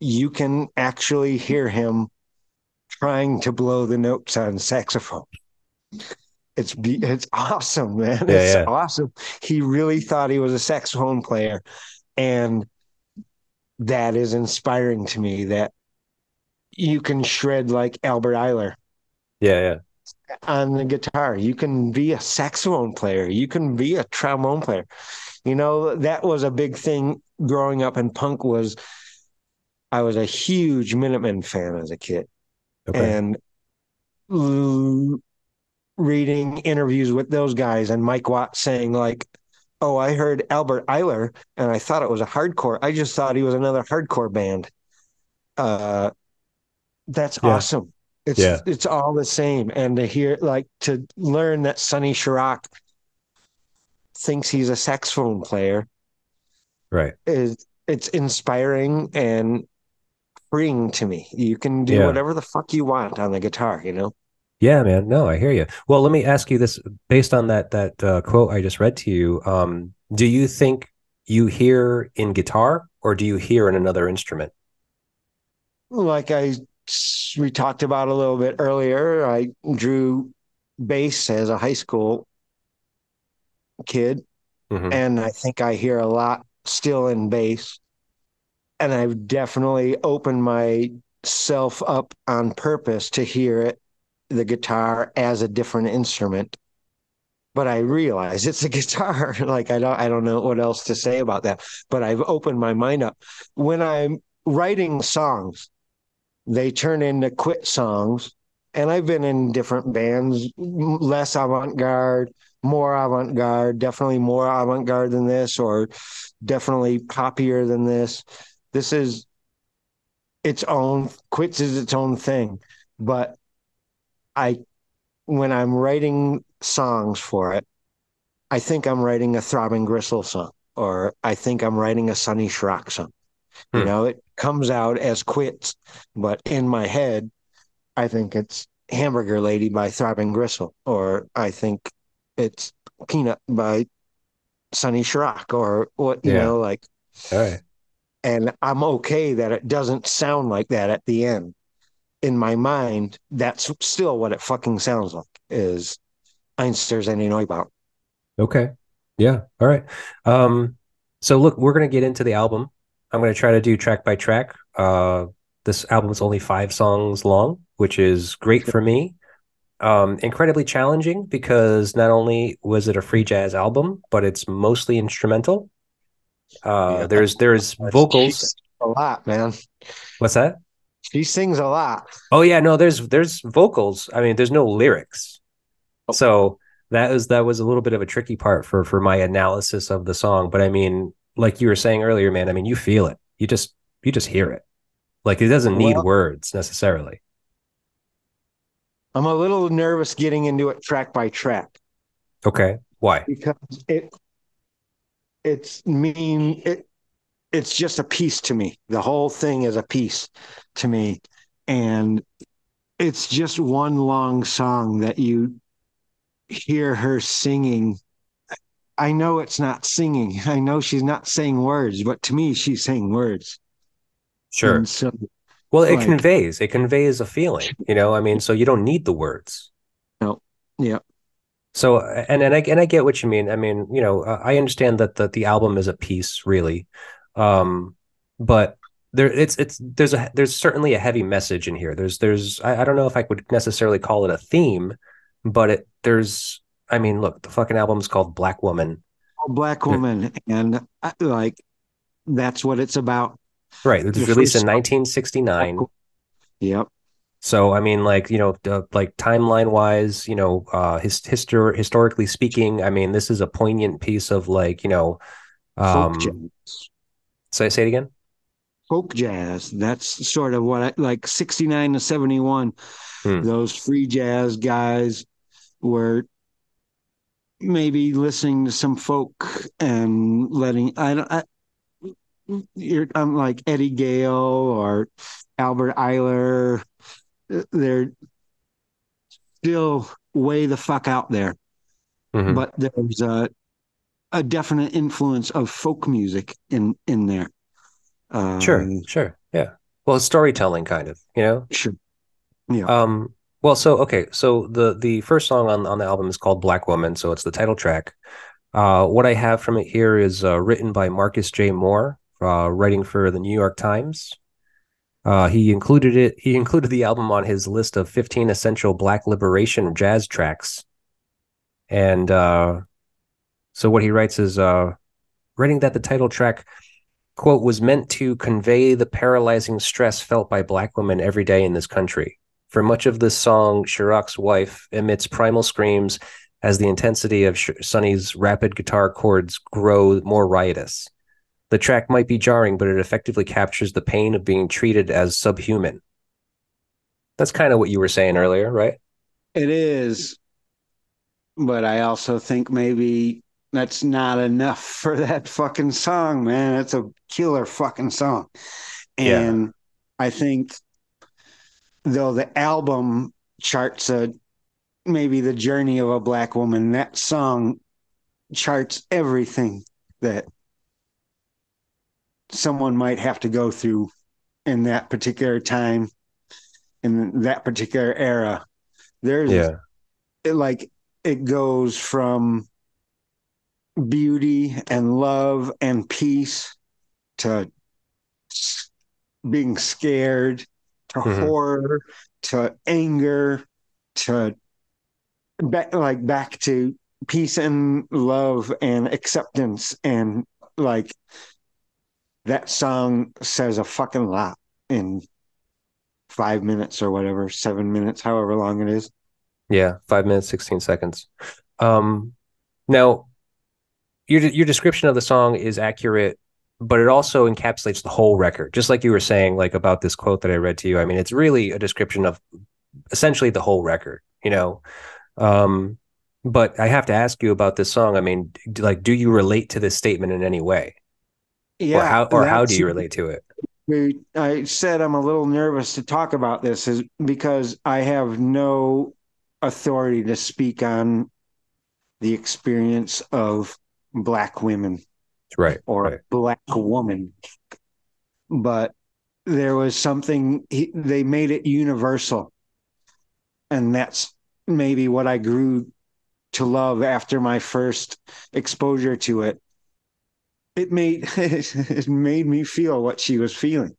you can actually hear him trying to blow the notes on saxophone. It's be- it's awesome, man. Yeah, it's yeah. awesome. He really thought he was a saxophone player, and that is inspiring to me. That you can shred like Albert Ayler Yeah, yeah. on the guitar. You can be a saxophone player. You can be a trombone player. You know, that was a big thing growing up in punk was I was a huge Minutemen fan as a kid. Okay. And reading interviews with those guys and Mike Watt saying like, "Oh, I heard Albert Ayler and I thought it was a hardcore. I just thought he was another hardcore band." Uh that's Yeah. awesome. It's Yeah. it's all the same and to hear like to learn that Sonny Sharrock thinks he's a saxophone player right. is it's inspiring and freeing to me. You can do Yeah. whatever the fuck you want on the guitar, you know? Yeah, man. No, I hear you. Well, let me ask you this based on that that uh, quote I just read to you. Um, do you think you hear in guitar or do you hear in another instrument? like I we talked about a little bit earlier, I drew bass as a high school kid, Mhm. and I think I hear a lot still in bass. And I've definitely opened myself up on purpose to hear it, the guitar as a different instrument. But I realize it's a guitar. like I don't I don't know what else to say about that. But I've opened my mind up. When I'm writing songs, they turn into quit songs. And I've been in different bands, less avant garde, more avant garde, definitely more avant garde than this, or definitely poppier than this. This is its own, quits is its own thing. But I, when I'm writing songs for it, I think I'm writing a Throbbing Gristle song, or I think I'm writing a Sonny Sharrock song. You Hmm. know, it comes out as quits, but in my head, I think it's Hamburger Lady by Throbbing Gristle, or I think it's Peanut by Sonny Sharrock, or what, you Yeah. know, like, right. and I'm okay that it doesn't sound like that at the end. In my mind, that's still what it fucking sounds like is Einstürzende Neubauten. Okay. Yeah. All right. Um, so look, we're gonna get into the album. I'm gonna try to do track by track. Uh, this is only five songs long, which is great for me. Um, incredibly challenging because not only was it a free jazz album, but it's mostly instrumental. Uh, Yeah. there's there's vocals. A lot, man. What's that? She sings a lot. Oh yeah, no, there's there's vocals. I mean, there's no lyrics. Oh. So that was that was a little bit of a tricky part for for my analysis of the song. But I mean, like you were saying earlier, man, I mean, you feel it. You just you just hear it. Like it doesn't need Well- words necessarily. I'm a little nervous getting into it track by track Okay. Why? because it it's mean it it's just a piece to me. The whole thing is a piece to me. And it's just one long song that you hear her singing. I know it's not singing. I know she's not saying words, but to me she's saying words. Sure. And so Well, it like- conveys. It conveys a feeling, you know. I mean, so you don't need the words. No. Yeah. So and and I and I get what you mean. I mean, you know, I understand that the the album is a piece, really, um, but there it's it's there's a there's certainly a heavy message in here. There's there's I, I don't know if I would necessarily call it a theme, but it there's I mean, look, the fucking album's called Black Woman, a black woman. And I, like that's what it's about. Right? It was released in 1969. yep. So I mean, like you know, uh, like timeline wise, you know, uh, his histor- historically speaking, I mean, this is a poignant piece of like you know, um, jazz say say it again. folk jazz that's sort of what I like 69 to 71 Hmm. those free jazz guys were maybe listening to some folk and letting i don't I, you're, i'm like eddie gale or albert ayler they're still way the fuck out there Mhm. but there's a a definite influence of folk music in in there. Um, Sure, sure, yeah. Well, storytelling, kind of, you know. sure. Yeah, Um. Well, so okay, so the the first song on on the album is called Black Woman, so it's the title track. Uh, what I have from it here is uh, written by Marcus J. Moore, uh, writing for the New York Times. Uh, he included it. He included the album on his list of 15 essential Black liberation jazz tracks. And uh, so what he writes is uh, writing that the title track quote was meant to convey the paralyzing stress felt by black women every day in this country. For much of this song, Sharrock's wife emits primal screams as the intensity of Sonny's rapid guitar chords grow more riotous. The track might be jarring, but it effectively captures the pain of being treated as subhuman. That's kind of what you were saying earlier, right? it is. But I also think maybe that's not enough for that fucking song, man. It's a killer fucking song. Yeah. And I think though the album charts a maybe the journey of a black woman, that song charts everything that someone might have to go through in that particular time, in that particular era. There's Yeah. it, like it goes from beauty and love and peace to being scared to Mhm. horror to anger to back like back to peace and love and acceptance and like that song says a fucking lot in five minutes or whatever seven minutes however long it is Yeah, five minutes, 16 seconds. Um, now, your your description of the song is accurate, but it also encapsulates the whole record. Just like you were saying, like about this quote that I read to you. I mean, it's really a description of essentially the whole record, you know. Um, but I have to ask you about this song. I mean, d- like, do you relate to this statement in any way, yeah or how or how do you relate to it? we- I said I'm a little nervous to talk about this is because I have no authority to speak on the experience of black women Right. or right. black woman. But there was something he, they made it universal. And that's maybe what I grew to love after my first exposure to it. It made it made me feel what she was feeling.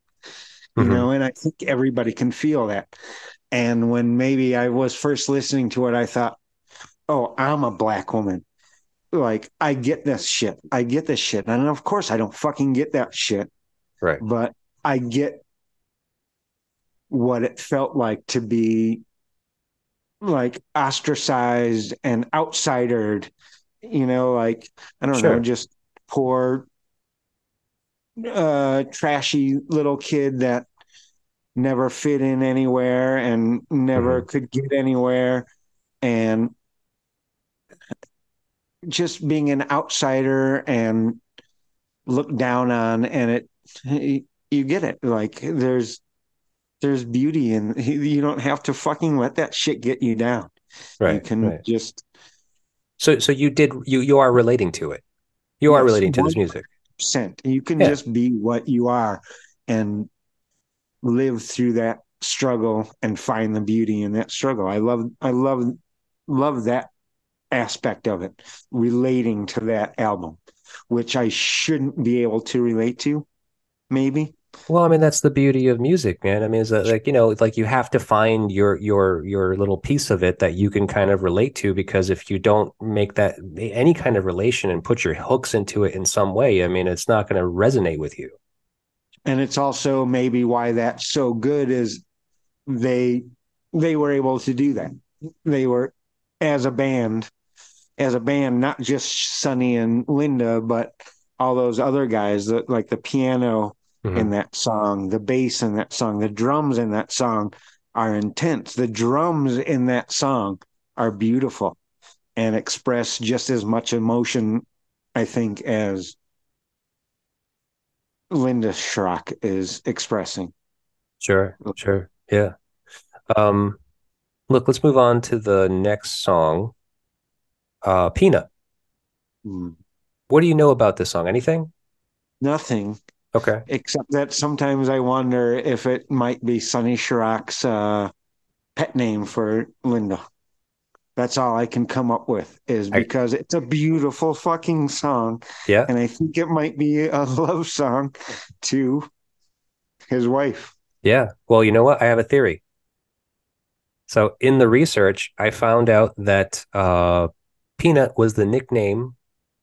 You Mhm. know, and I think everybody can feel that. And when maybe I was first listening to it, I thought, oh, I'm a black woman. Like, I get this shit. I get this shit. And of course, I don't fucking get that shit, Right. but I get what it felt like to be like ostracized and outsidered, you know, like, I don't Sure. know, just poor, uh, trashy little kid that never fit in anywhere and never could get anywhere. And just being an outsider and looked down on and it you get it like there's there's beauty and you don't have to fucking let that shit get you down right you can right. just So so you did you you are relating to it. You are relating to this music. percent you can Yeah. just be what you are and live through that struggle and find the beauty in that struggle i love i love love that aspect of it relating to that album which i shouldn't be able to relate to maybe Well, I mean, that's the beauty of music, man. I mean, is that like, you know, like you have to find your your your little piece of it that you can kind of relate to because if you don't make that any kind of relation and put your hooks into it in some way, I mean, it's not going to resonate with you. and it's also maybe why that's so good is they they were able to do that they were as a band as a band not just Sonny and Linda but all those other guys that like the piano Mhm. in that song the bass in that song the drums in that song are intense the drums in that song are beautiful and express just as much emotion I think as Linda Sharrock is expressing. Sure, sure. Yeah. Um look, let's move on to the next song. Uh Peanut. Mm. What do you know about this song? Anything? Nothing Okay. except that sometimes I wonder if it might be Sonny Sharrock's uh, pet name for Linda. That's all I can come up with is I- because it's a beautiful fucking song, Yeah. and I think it might be a love song to his wife. Yeah. Well, you know what? I have a theory. So in the research, I found out that uh, Peanut was the nickname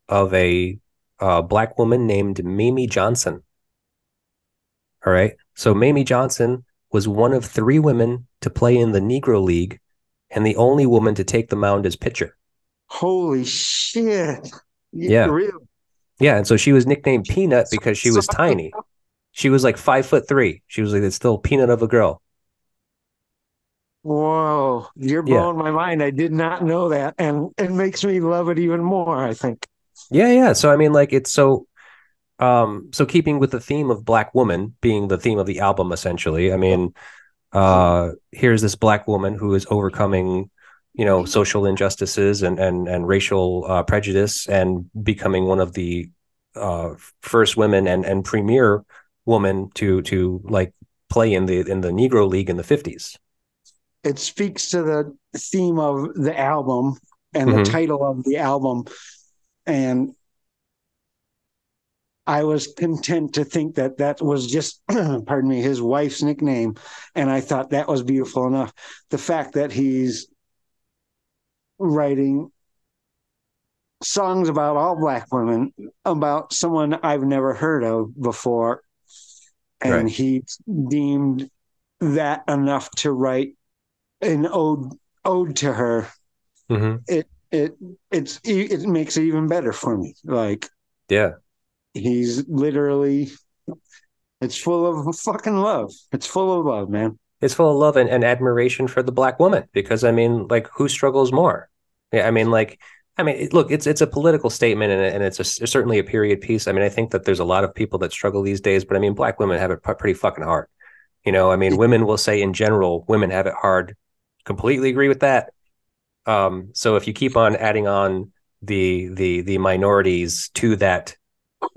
of a uh, black woman named Mamie Johnson. All right. So Mamie Johnson was one of three women to play in the Negro League and the only woman to take the mound as pitcher. Holy shit! Yeah. really? Yeah. And so she was nicknamed Peanut because she was tiny. She was like five foot three. She was like this little peanut of a girl. Whoa, you're Yeah. blowing my mind. I did not know that, and it makes me love it even more. I think. Yeah, yeah. So I mean, like it's so um so keeping with the theme of black woman being the theme of the album essentially. I mean, uh here's this black woman who is overcoming, you know, social injustices and and and racial uh, prejudice and becoming one of the uh first women and and premier woman to to like play in the in the Negro League in the fifties. It speaks to the theme of the album and Mhm. the title of the album, and I was content to think that that was just, pardon me, his wife's nickname, and I thought that was beautiful enough. The fact that he's writing songs about all black women about someone I've never heard of before, and Right. he deemed that enough to write an ode ode to her. hmm It it it's it makes it even better for me. Like Yeah, he's literally it's full of fucking love. It's full of love, man. it's full of love and, and admiration for the black woman because I mean, like, who struggles more? Yeah, I mean, like, I mean, look, it's it's a political statement and, and it's a, certainly a period piece. I mean, I think that there's a lot of people that struggle these days, but I mean, black women have it pretty fucking hard. You know, I mean, women will say in general, women have it hard. Completely agree with that. Um, so if you keep on adding on the the the minorities to that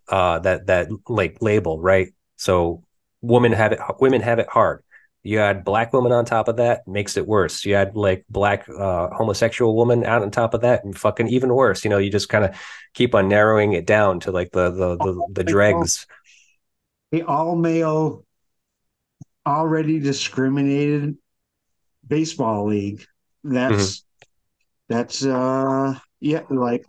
uh that that like label, right? So women have it women have it hard. You add black woman on top of that, makes it worse. You add like black uh, homosexual woman out on top of that, and fucking even worse. You know, you just kind of keep on narrowing it down to like the the the, the dregs. The all male, already discriminated baseball league. That's that's uh yeah, like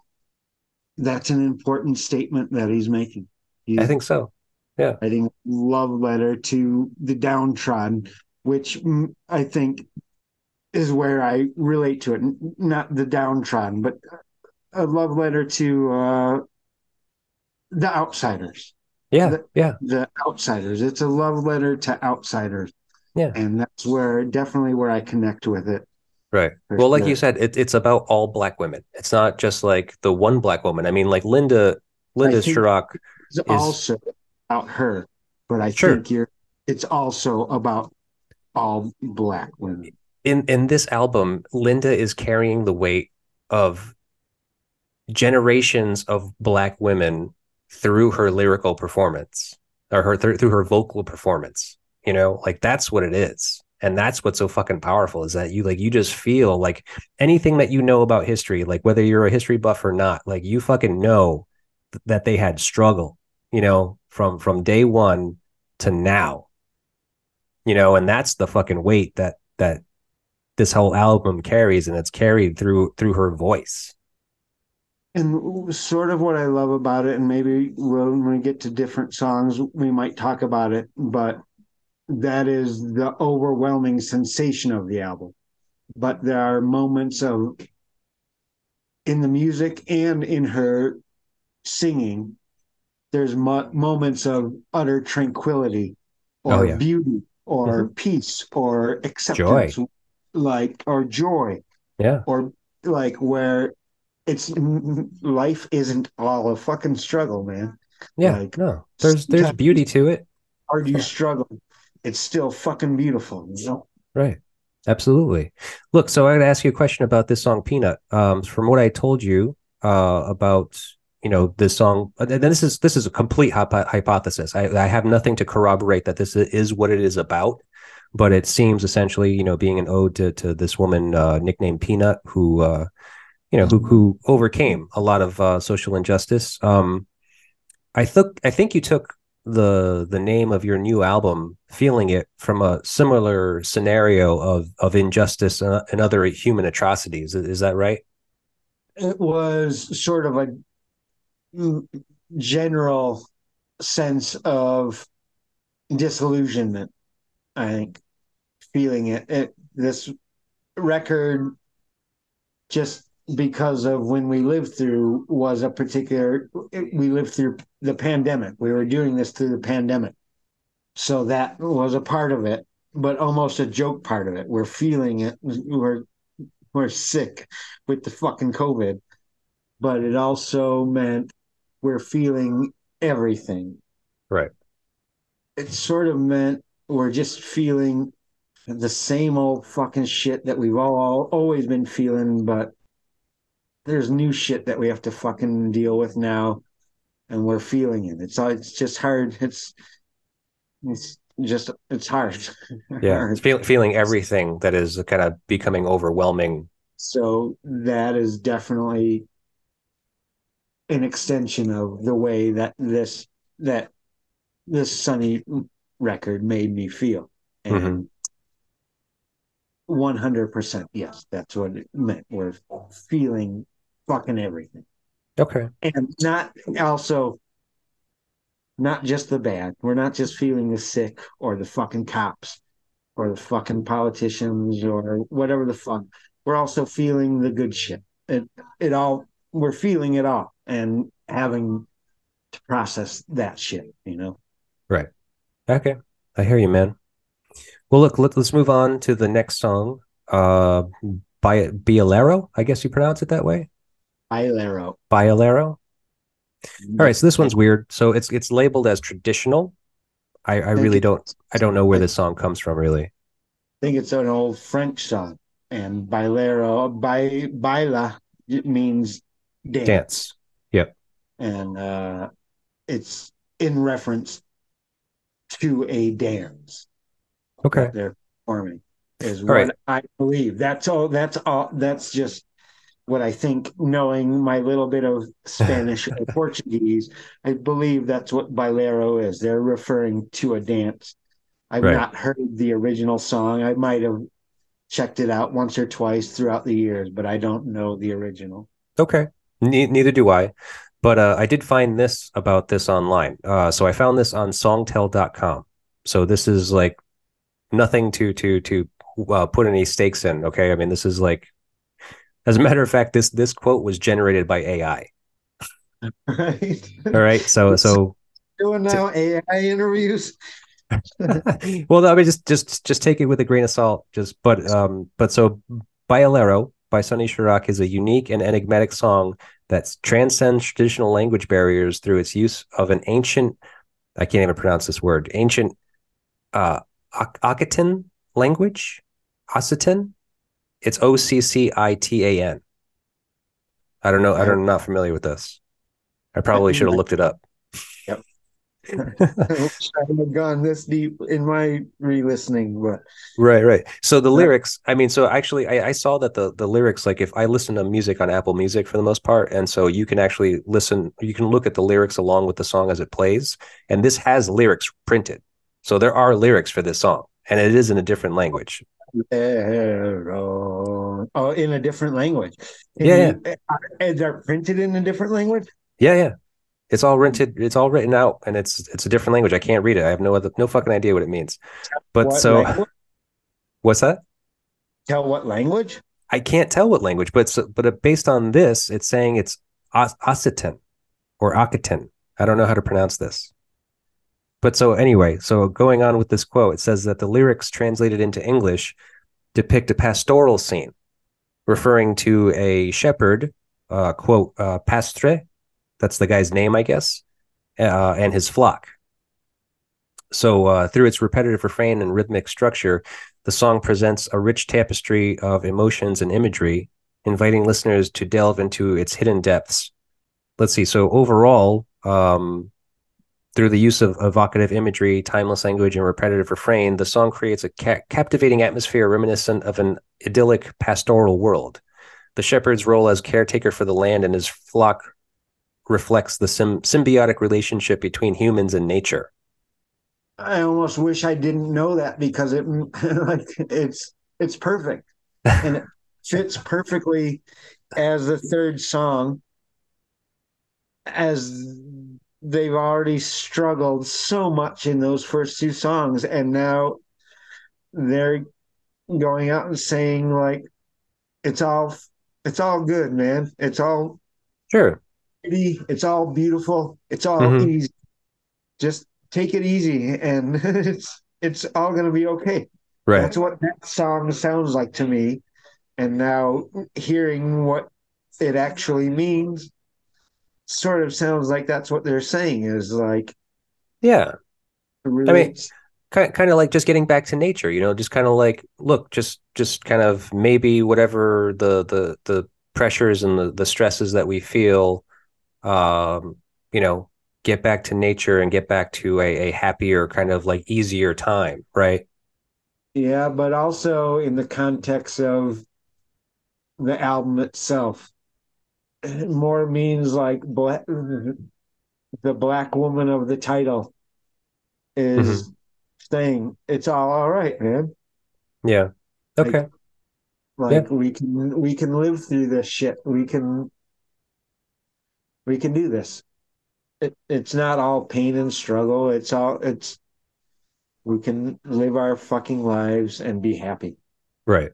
that's an important statement that he's making. He's I think so. Yeah, writing a love letter to the downtrodden, which I think is where I relate to it. Not the downtrodden, but a love letter to uh, the outsiders. Yeah, The- yeah, The outsiders. It's a love letter to outsiders. Yeah. And that's where definitely where I connect with it. right. For Well, like sure. you said, it, it's about all black women. It's not just like the one black woman. I mean, like Linda Linda think- Sherrock. It's also about her, but I Sure. think you're it's also about all black women. in in this album, Linda is carrying the weight of generations of black women through her lyrical performance or her through, through her vocal performance. You know, like that's what it is. And that's what's so fucking powerful is that you like you just feel like anything that you know about history, like whether you're a history buff or not, like you fucking know th- that they had struggle, you know, from from day one to now. You know, and that's the fucking weight that that this whole album carries and it's carried through through her voice And sort of what I love about it, and maybe when we get to different songs, we might talk about it, but that is the overwhelming sensation of the album. But there are moments of in the music and in her singing, there's mo- moments of utter tranquility oh, or Oh, yeah. beauty or mm-hmm. peace or acceptance, like or joy. Yeah. Or like where it's life isn't all a fucking struggle, man. yeah Like, no. There's there's beauty to it. Hard you struggle, it's still fucking beautiful. You know? right absolutely look so i gotta ask you a question about this song peanut um from what i told you uh about you know this song and this is this is a complete hypo- hypothesis I, I have nothing to corroborate that this is what it is about but it seems essentially you know being an ode to, to this woman uh nicknamed peanut who uh you know who who overcame a lot of uh social injustice um i think i think you took the the name of your new album feeling it from a similar scenario of of injustice and, other human atrocities is, that right It was sort of a general sense of disillusionment. I think feeling it. it this record just because of when we lived through was a particular we lived through the pandemic. We were doing this through the pandemic. So that was a part of it but almost a joke part of it. We're feeling it. We're we're sick with the fucking covid but it also meant we're feeling everything. Right. It sort of meant we're just feeling the same old fucking shit that we've all, all always been feeling, but there's new shit that we have to fucking deal with now, and we're feeling it. It's all- it's just hard. It's it's just it's hard. Yeah, it's feel, feeling everything that is kind of becoming overwhelming. So that is definitely an extension of the way that this that this Sonny record made me feel. And mm-hmm. 100% yes, that's what it meant. We're feeling fucking everything. Okay. And not also not just the bad. We're not just feeling the sick or the fucking cops or the fucking politicians or whatever the fuck. We're also feeling the good shit. It it all we're feeling it all and having to process that shit, you know. Right. Okay. I hear you, man. Well, look, let, us move on to the next song. Uh, by Biolero, I guess you pronounce it that way. Biolero. Biolero. All right, so this one's weird. So it's it's labeled as traditional. I, I really don't I don't know where this song comes from really. I think it's an old French song, and bailero, by baila it means dance, Dance. Yep. and uh, it's in reference to a dance Okay. they're performing. Is All what right. I believe. That's all. That's all. That's just what I think. Knowing my little bit of Spanish or Portuguese, I believe that's what bailero is. They're referring to a dance. I've Right. not heard the original song. I might have checked it out once or twice throughout the years, but I don't know the original. Okay. Ne- neither do I. But uh, I did find this about this online. Uh, so I found this on songtell.com. So this is like nothing to to to uh, put any stakes in. Okay. I mean, this is like, as a matter of fact, this this quote was generated by AI. Right? All right. So so Doing now AI interviews. well, I mean, just just just take it with a grain of salt. Just but um but so Bailero by Sonny Sharrock is a unique and enigmatic song that transcends traditional language barriers through its use of an ancient I can't even pronounce this word ancient uh Oc- Occitan language Occitan it's O C C I T A N I don't know I don't, I'm not familiar with this I probably should have looked it up Yep. I had gone this deep in my re-listening, but Right, right. So the lyrics, I mean, so actually, I, I saw that the the lyrics, like if I listen to music on Apple Music for the most part, and so you can actually listen, you can look at the lyrics along with the song as it plays, and this has lyrics printed. So there are lyrics for this song, and it is in a different language. Oh, in a different language. Can Yeah, you- are- they're printed in a different language. Yeah, yeah. It's all rented. It's all written out, and it's it's a different language. I can't read it. I have no other, no fucking idea what it means. But What so, language? what's that? tell what language? I can't tell what language, but so, but uh, based on this, it's saying it's Occitan or Occitan. I don't know how to pronounce this. But so anyway, so going on with this quote, it says that the lyrics translated into English depict a pastoral scene, referring to a shepherd, uh, quote, uh, pastre, that's the guy's name, I guess, uh, and his flock. So uh, through its repetitive refrain and rhythmic structure, the song presents a rich tapestry of emotions and imagery, inviting listeners to delve into its hidden depths. Let's see. So overall, um, through the use of evocative imagery, timeless language, and repetitive refrain, the song creates a ca- captivating atmosphere reminiscent of an idyllic pastoral world. The shepherd's role as caretaker for the land and his flock reflects the sym- symbiotic relationship between humans and nature. I almost wish I didn't know that because it like it's it's perfect and it fits perfectly as the third song as they've already struggled so much in those first two songs and now they're going out and saying like it's all it's all good man it's all Sure. pretty it's all beautiful it's all Mhm. easy just take it easy and it's it's all going to be okay Right. that's what that song sounds like to me and now hearing what it actually means sort of sounds like that's what they're saying is like Yeah. really kind kind of like just getting back to nature you know just kind of like look just just kind of maybe whatever the the the pressures and the the stresses that we feel um you know get back to nature and get back to a, a happier kind of like easier time, right? Yeah, but also in the context of the album itself, more means like black, the black woman of the title is mm-hmm. saying it's all all right, man. Yeah. Okay. Like, like we can we can live through this shit. We can we can do this. It, it's not all pain and struggle. It's all it's we can live our fucking lives and be happy. Right.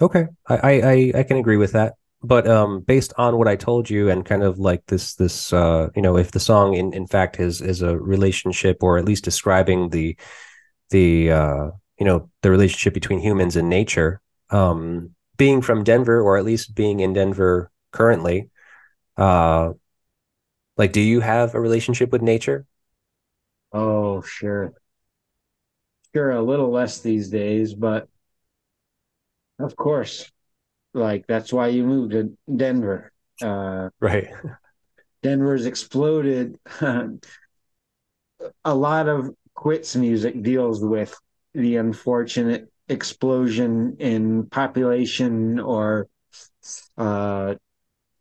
Okay. I, I, I can agree with that. But um, based on what I told you and kind of like this this uh, you know, if the song in, in fact is is a relationship or at least describing the the uh, you know, the relationship between humans and nature, um, being from Denver or at least being in Denver currently, uh like do you have a relationship with nature? Oh, sure. Sure, a little less these days, but of course, like that's why you moved to Denver. Uh, Right. Denver's exploded. a lot of quits music deals with the unfortunate explosion in population or uh,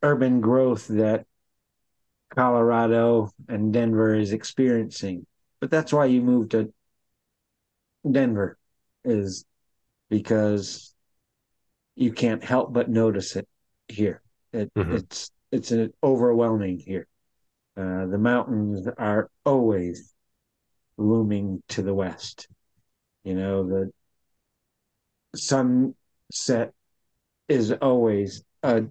urban growth that Colorado and Denver is experiencing. But that's why you moved to Denver, is because you can't help but notice it here. It, Mhm. It's it's an overwhelming here. Uh, the mountains are always looming to the west. You know the sunset is always a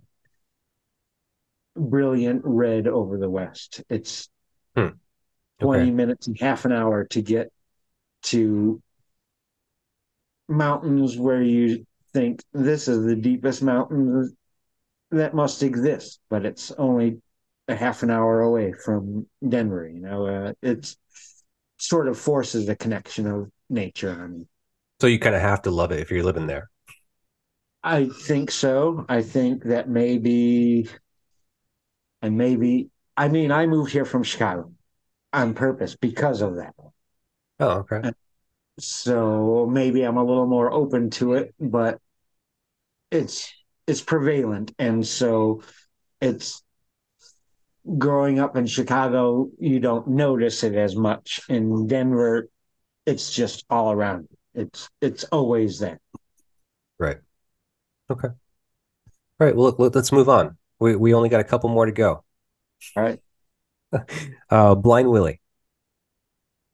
brilliant red over the west. It's Hmm. 20 Okay. minutes and half an hour to get to mountains where you think this is the deepest mountain that must exist, but it's only a half an hour away from Denver. You know, uh, it's sort of forces a connection of nature on you. So you kind of have to love it if you're living there. I think so. I think that maybe, and maybe, I mean, I moved here from Chicago on purpose because of that. Oh, okay. So maybe I'm a little more open to it, but it's it's prevalent, and so it's growing up in Chicago. You don't notice it as much. In Denver, it's just all around. It's it's always there. Right. Okay. All right. Well, look, let- let's move on. We we only got a couple more to go. All right. Uh, Blind Willie.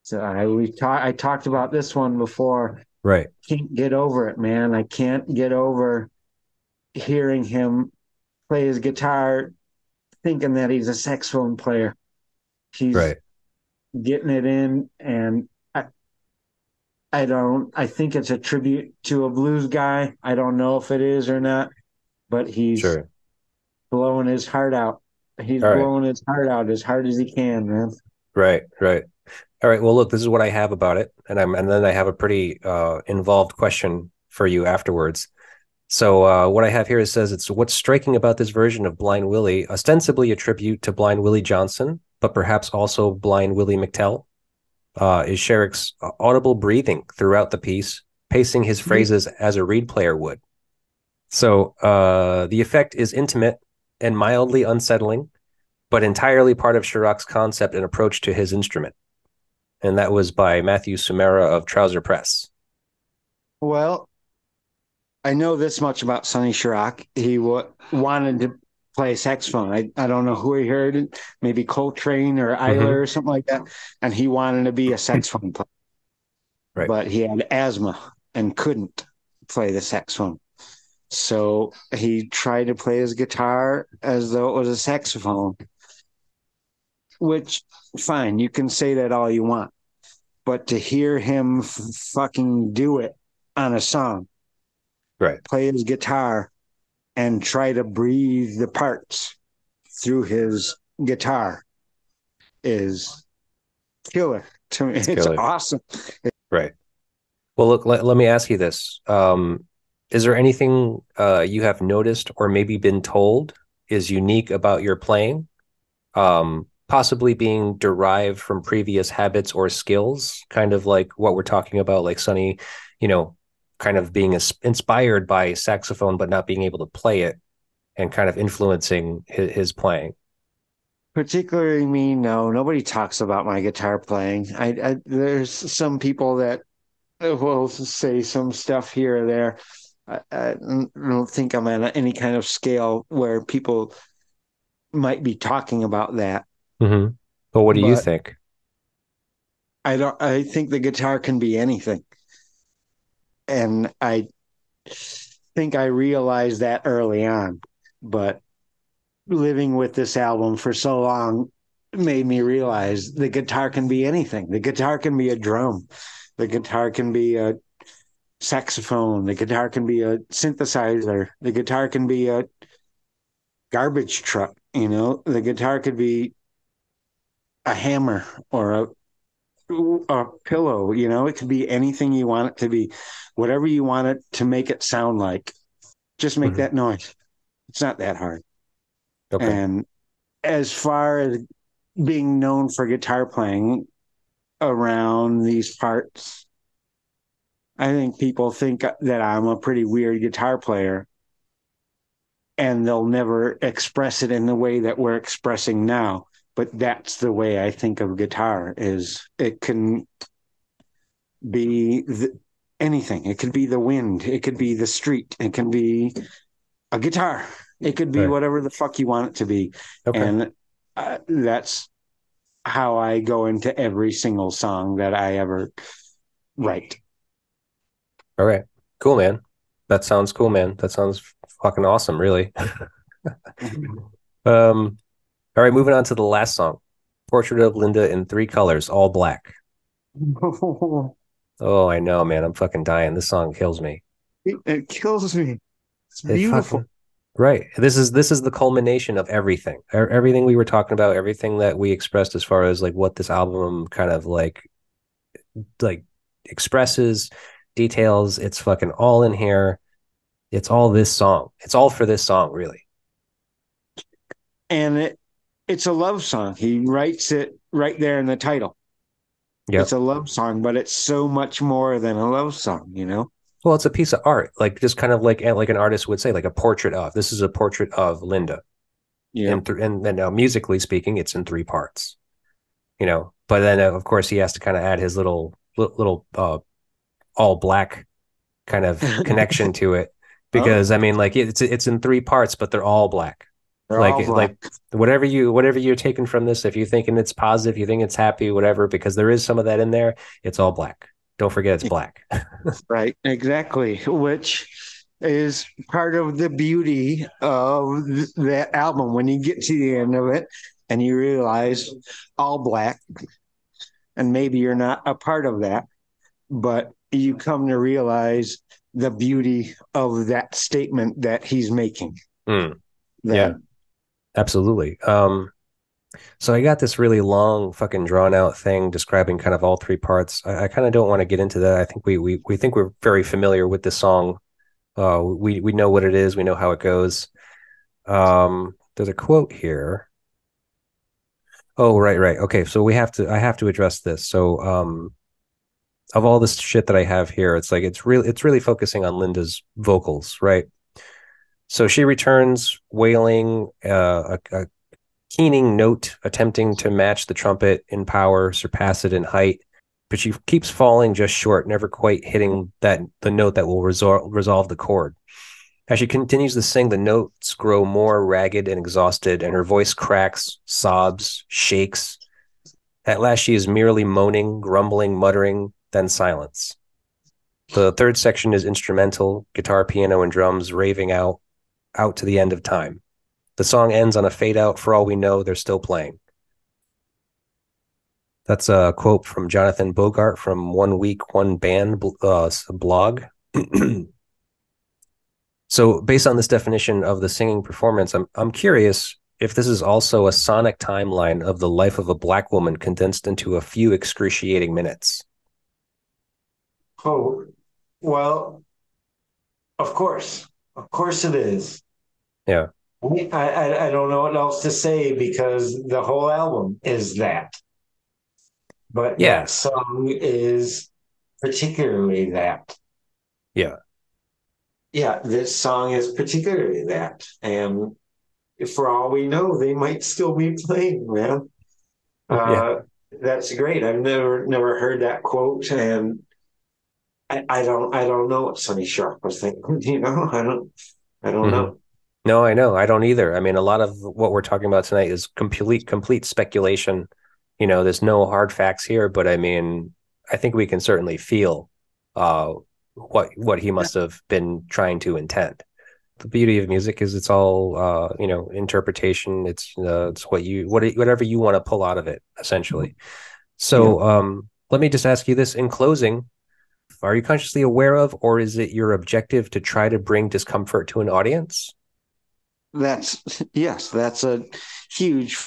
So I we talked. I talked about this one before. Right. Can't get over it, man. I can't get over hearing him play his guitar, thinking that he's a saxophone player. He's Right. getting it in, and I, I don't. I think it's a tribute to a blues guy. I don't know if it is or not, but he's Sure. blowing his heart out. He's All right. blowing his heart out as hard as he can, man. Right. Right. All right. Well, look, this is what I have about it, and I'm and then I have a pretty uh, involved question for you afterwards. So uh, what I have here is says it's what's striking about this version of Blind Willie, ostensibly a tribute to Blind Willie Johnson, but perhaps also Blind Willie McTell, uh, is Sharrock's audible breathing throughout the piece, pacing his phrases as a reed player would. So uh, the effect is intimate and mildly unsettling, but entirely part of Sharrock's concept and approach to his instrument. And that was by Matthew Sumera of Trouser Press. Well, I know this much about Sonny Sharrock. He w- wanted to play saxophone. I, I don't know who he heard it, maybe Coltrane or mm-hmm. Ayler or something like that. And he wanted to be a saxophone player. Right. But he had asthma and couldn't play the saxophone. So he tried to play his guitar as though it was a saxophone. Which, fine, you can say that all you want. But to hear him f- fucking do it on a song, Right. play his guitar and try to breathe the parts through his guitar is killer to me. It's, killer. awesome. Right. Well, look, let, let me ask you this. Um, is there anything uh, you have noticed or maybe been told is unique about your playing? Um, possibly being derived from previous habits or skills, kind of like what we're talking about, like Sonny, you know, kind of being inspired by saxophone but not being able to play it and kind of influencing his, his playing. Particularly me no. Nobody talks about my guitar playing. I, I, there's some people that will say some stuff here or there. I, I don't think i'm on any kind of scale where people might be talking about that mm-hmm. but what do but you think i don't i think the guitar can be anything and I think I realized that early on. But living with this album for so long made me realize the guitar can be anything. The guitar can be a drum. The guitar can be a saxophone. The guitar can be a synthesizer. The guitar can be a garbage truck. You know, the guitar could be a hammer or a a pillow. You know, it could be anything you want it to be, whatever you want it to make it sound like. Just make mm-hmm. that noise. It's not that hard. Okay. And as far as being known for guitar playing around these parts, I think people think that I'm a pretty weird guitar player and they'll never express it in the way that we're expressing now but that's the way I think of guitar is it can be the, anything. It could be the wind. It could be the street. It can be a guitar. It could be right. whatever the fuck you want it to be. Okay. And uh, that's how I go into every single song that I ever write. All right. Cool, man. That sounds cool, man. That sounds fucking awesome, really. um all right, moving on to the last song. Portrait of Linda in three colors, all black. oh, I know, man. I'm fucking dying. This song kills me. It, it kills me. It's beautiful. fucking, right. This is this is the culmination of everything. Everything we were talking about, everything that we expressed as far as like what this album kind of like like expresses, details. It's fucking all in here. It's all this song. It's all for this song, really. And it it's a love song. He writes it right there in the title. Yeah, it's a love song, but it's so much more than a love song. You know. Well, it's a piece of art, like just kind of like like an artist would say, like a portrait of. This is a portrait of Linda. Yeah, and th- and then now musically speaking, it's in three parts. You know, but then uh, of course he has to kind of add his little little uh, all black kind of connection to it because oh. I mean, like it's it's in three parts, but they're all black. They're like like whatever you whatever you're taking from this, if you're thinking it's positive, you think it's happy, whatever, because there is some of that in there, it's all black. Don't forget it's black. right, exactly. Which is part of the beauty of that album when you get to the end of it and you realize all black and maybe you're not a part of that but you come to realize the beauty of that statement that he's making mm. yeah Absolutely. Um, so I got this really long, fucking drawn out thing describing kind of all three parts. I, I kind of don't want to get into that. I think we we we think we're very familiar with this song. Uh, we we know what it is. We know how it goes. Um, there's a quote here. Oh, right, right. Okay, so we have to. I have to address this. So, um, of all this shit that I have here, it's like it's really it's really focusing on Linda's vocals, right? So she returns, wailing uh, a, a keening note, attempting to match the trumpet in power, surpass it in height. But she keeps falling just short, never quite hitting that the note that will resol- resolve the chord. As she continues to sing, the notes grow more ragged and exhausted, and her voice cracks, sobs, shakes. At last, she is merely moaning, grumbling, muttering, then silence. The third section is instrumental, guitar, piano, and drums raving out, out to the end of time. The song ends on a fade out. For all we know, they're still playing. That's a quote from Jonathan Bogart from One Week, One Band uh, blog. so, based on this definition of the singing performance, I'm I'm curious if this is also a sonic timeline of the life of a black woman condensed into a few excruciating minutes. Oh, well, of course. Of course it is. Yeah. I, I I don't know what else to say because the whole album is that. But Yeah. that song is particularly that. Yeah. Yeah, this song is particularly that. And for all we know, they might still be playing, man. Uh, That's great. I've never never heard that quote, and I, I don't I don't know what Sonny Sharrock was thinking. You know, I don't I don't Mhm. know. No, I know. I don't either. I mean, a lot of what we're talking about tonight is complete complete speculation. You know, there's no hard facts here, but I mean, I think we can certainly feel uh what what he must have been trying to intend. The beauty of music is it's all uh, you know, interpretation. It's uh, it's what you what whatever you want to pull out of it, essentially. So, um, let me just ask you this in closing. Are you consciously aware of, or is it your objective to try to bring discomfort to an audience? That's yes, that's a huge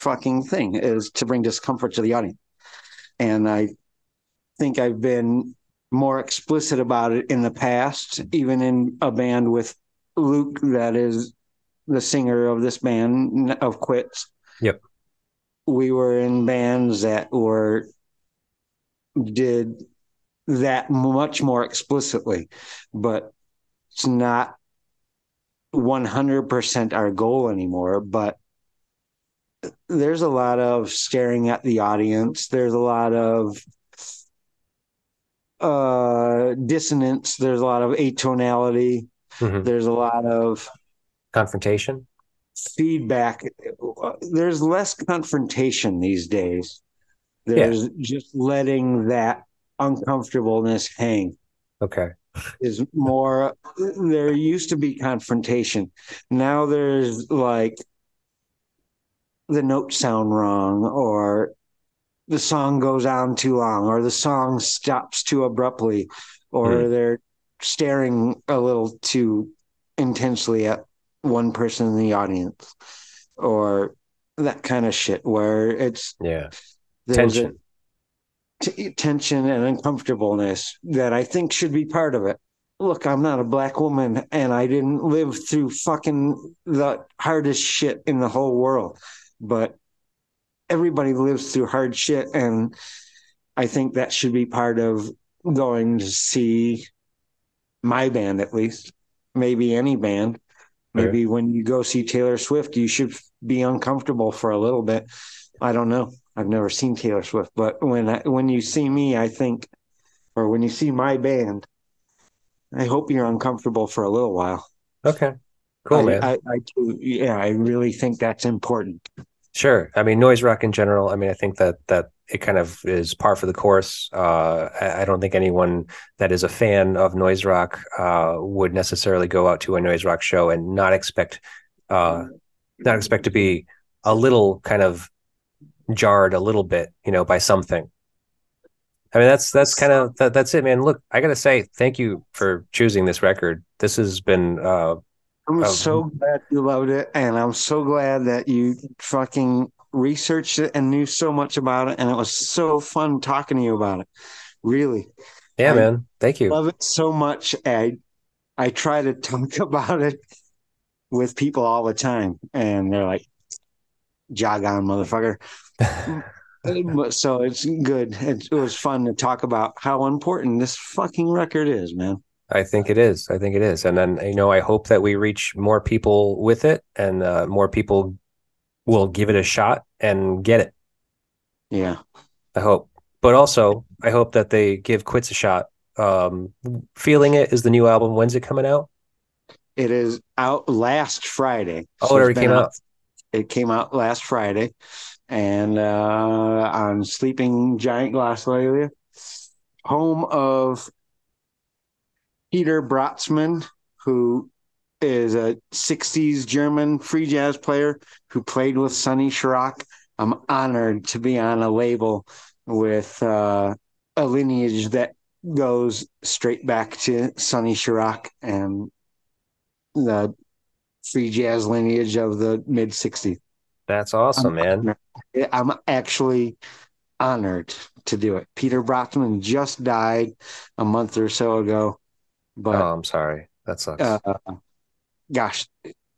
fucking thing is to bring discomfort to the audience. And I think I've been more explicit about it in the past, even in a band with Luke, that is the singer of this band of Quits. Yep. We were in bands that were did that much more explicitly, but it's not 100% our goal anymore. But there's a lot of staring at the audience. There's a lot of uh, dissonance. There's a lot of atonality. Mhm. There's a lot of Confrontation. feedback. There's less confrontation these days. There's just letting that uncomfortableness hang. Okay. is more there used to be confrontation now there's like the notes sound wrong or the song goes on too long or the song stops too abruptly or Hmm. they're staring a little too intensely at one person in the audience or that kind of shit where it's Yeah. Tension. T- tension and uncomfortableness that I think should be part of it. Look, I'm not a black woman and I didn't live through fucking the hardest shit in the whole world, but everybody lives through hard shit. And I think that should be part of going to see my band, at least, maybe any band. Maybe when you go see Taylor Swift, you should be uncomfortable for a little bit. I don't know. I've never seen Taylor Swift, but when I, when you see me, I think, or when you see my band, I hope you're uncomfortable for a little while. Okay. Cool, I, man. I, I do. Yeah, I really think that's important. Sure. I mean, noise rock in general. I mean, I think that that it kind of is par for the course. Uh, I, I don't think anyone that is a fan of noise rock uh, would necessarily go out to a noise rock show and not expect uh, not expect to be a little kind of jarred a little bit, you know, by something. I mean, that's that's kind of that, that's it, man. Look, I gotta say, thank you for choosing this record. This has been uh, I'm so glad you loved it, and I'm so glad that you fucking researched it and knew so much about it, and it was so fun talking to you about it. Really, yeah, I man. Thank you. love it so much. I I try to talk about it with people all the time, and they're like, "Jog on, motherfucker." So it's good. It, it was fun to talk about how important this fucking record is, man. I think it is. I think it is. And then, you know, I hope that we reach more people with it and uh, more people will give it a shot and get it. Yeah. I hope. But also, I hope that they give Quits a shot. Um, Feeling It is the new album. When's it coming out? It is out last Friday. Oh, So it already came out. It came out last Friday, and uh, on Sleeping Giant Glossolalia, home of Peter Brotzmann, who is a '60s German free jazz player who played with Sonny Sharrock. I'm honored to be on a label with uh, a lineage that goes straight back to Sonny Sharrock and the free jazz lineage of the mid 60s. That's awesome, man. I'm actually honored to do it. Peter Brotzmann just died a month or so ago, Oh, but I'm sorry. That sucks. uh, gosh,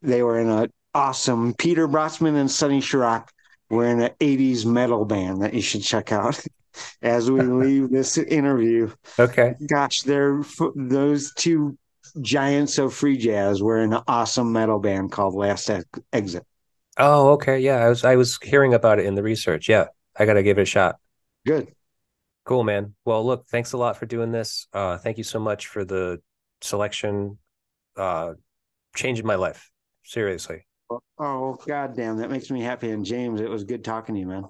they were in a awesome Peter Brotzmann and Sonny Sharrock were in an 80s metal band that you should check out as we leave this interview. Okay. Gosh, they're those two giants of free jazz were in an awesome metal band called Last Exit. Oh, okay. Yeah, I was I was hearing about it in the research. Yeah, I got to give it a shot. Good. Cool, man. Well, look, thanks a lot for doing this. Uh, thank you so much for the selection. Uh, changing my life. Seriously. Oh, god damn, that makes me happy. And James, it was good talking to you, man.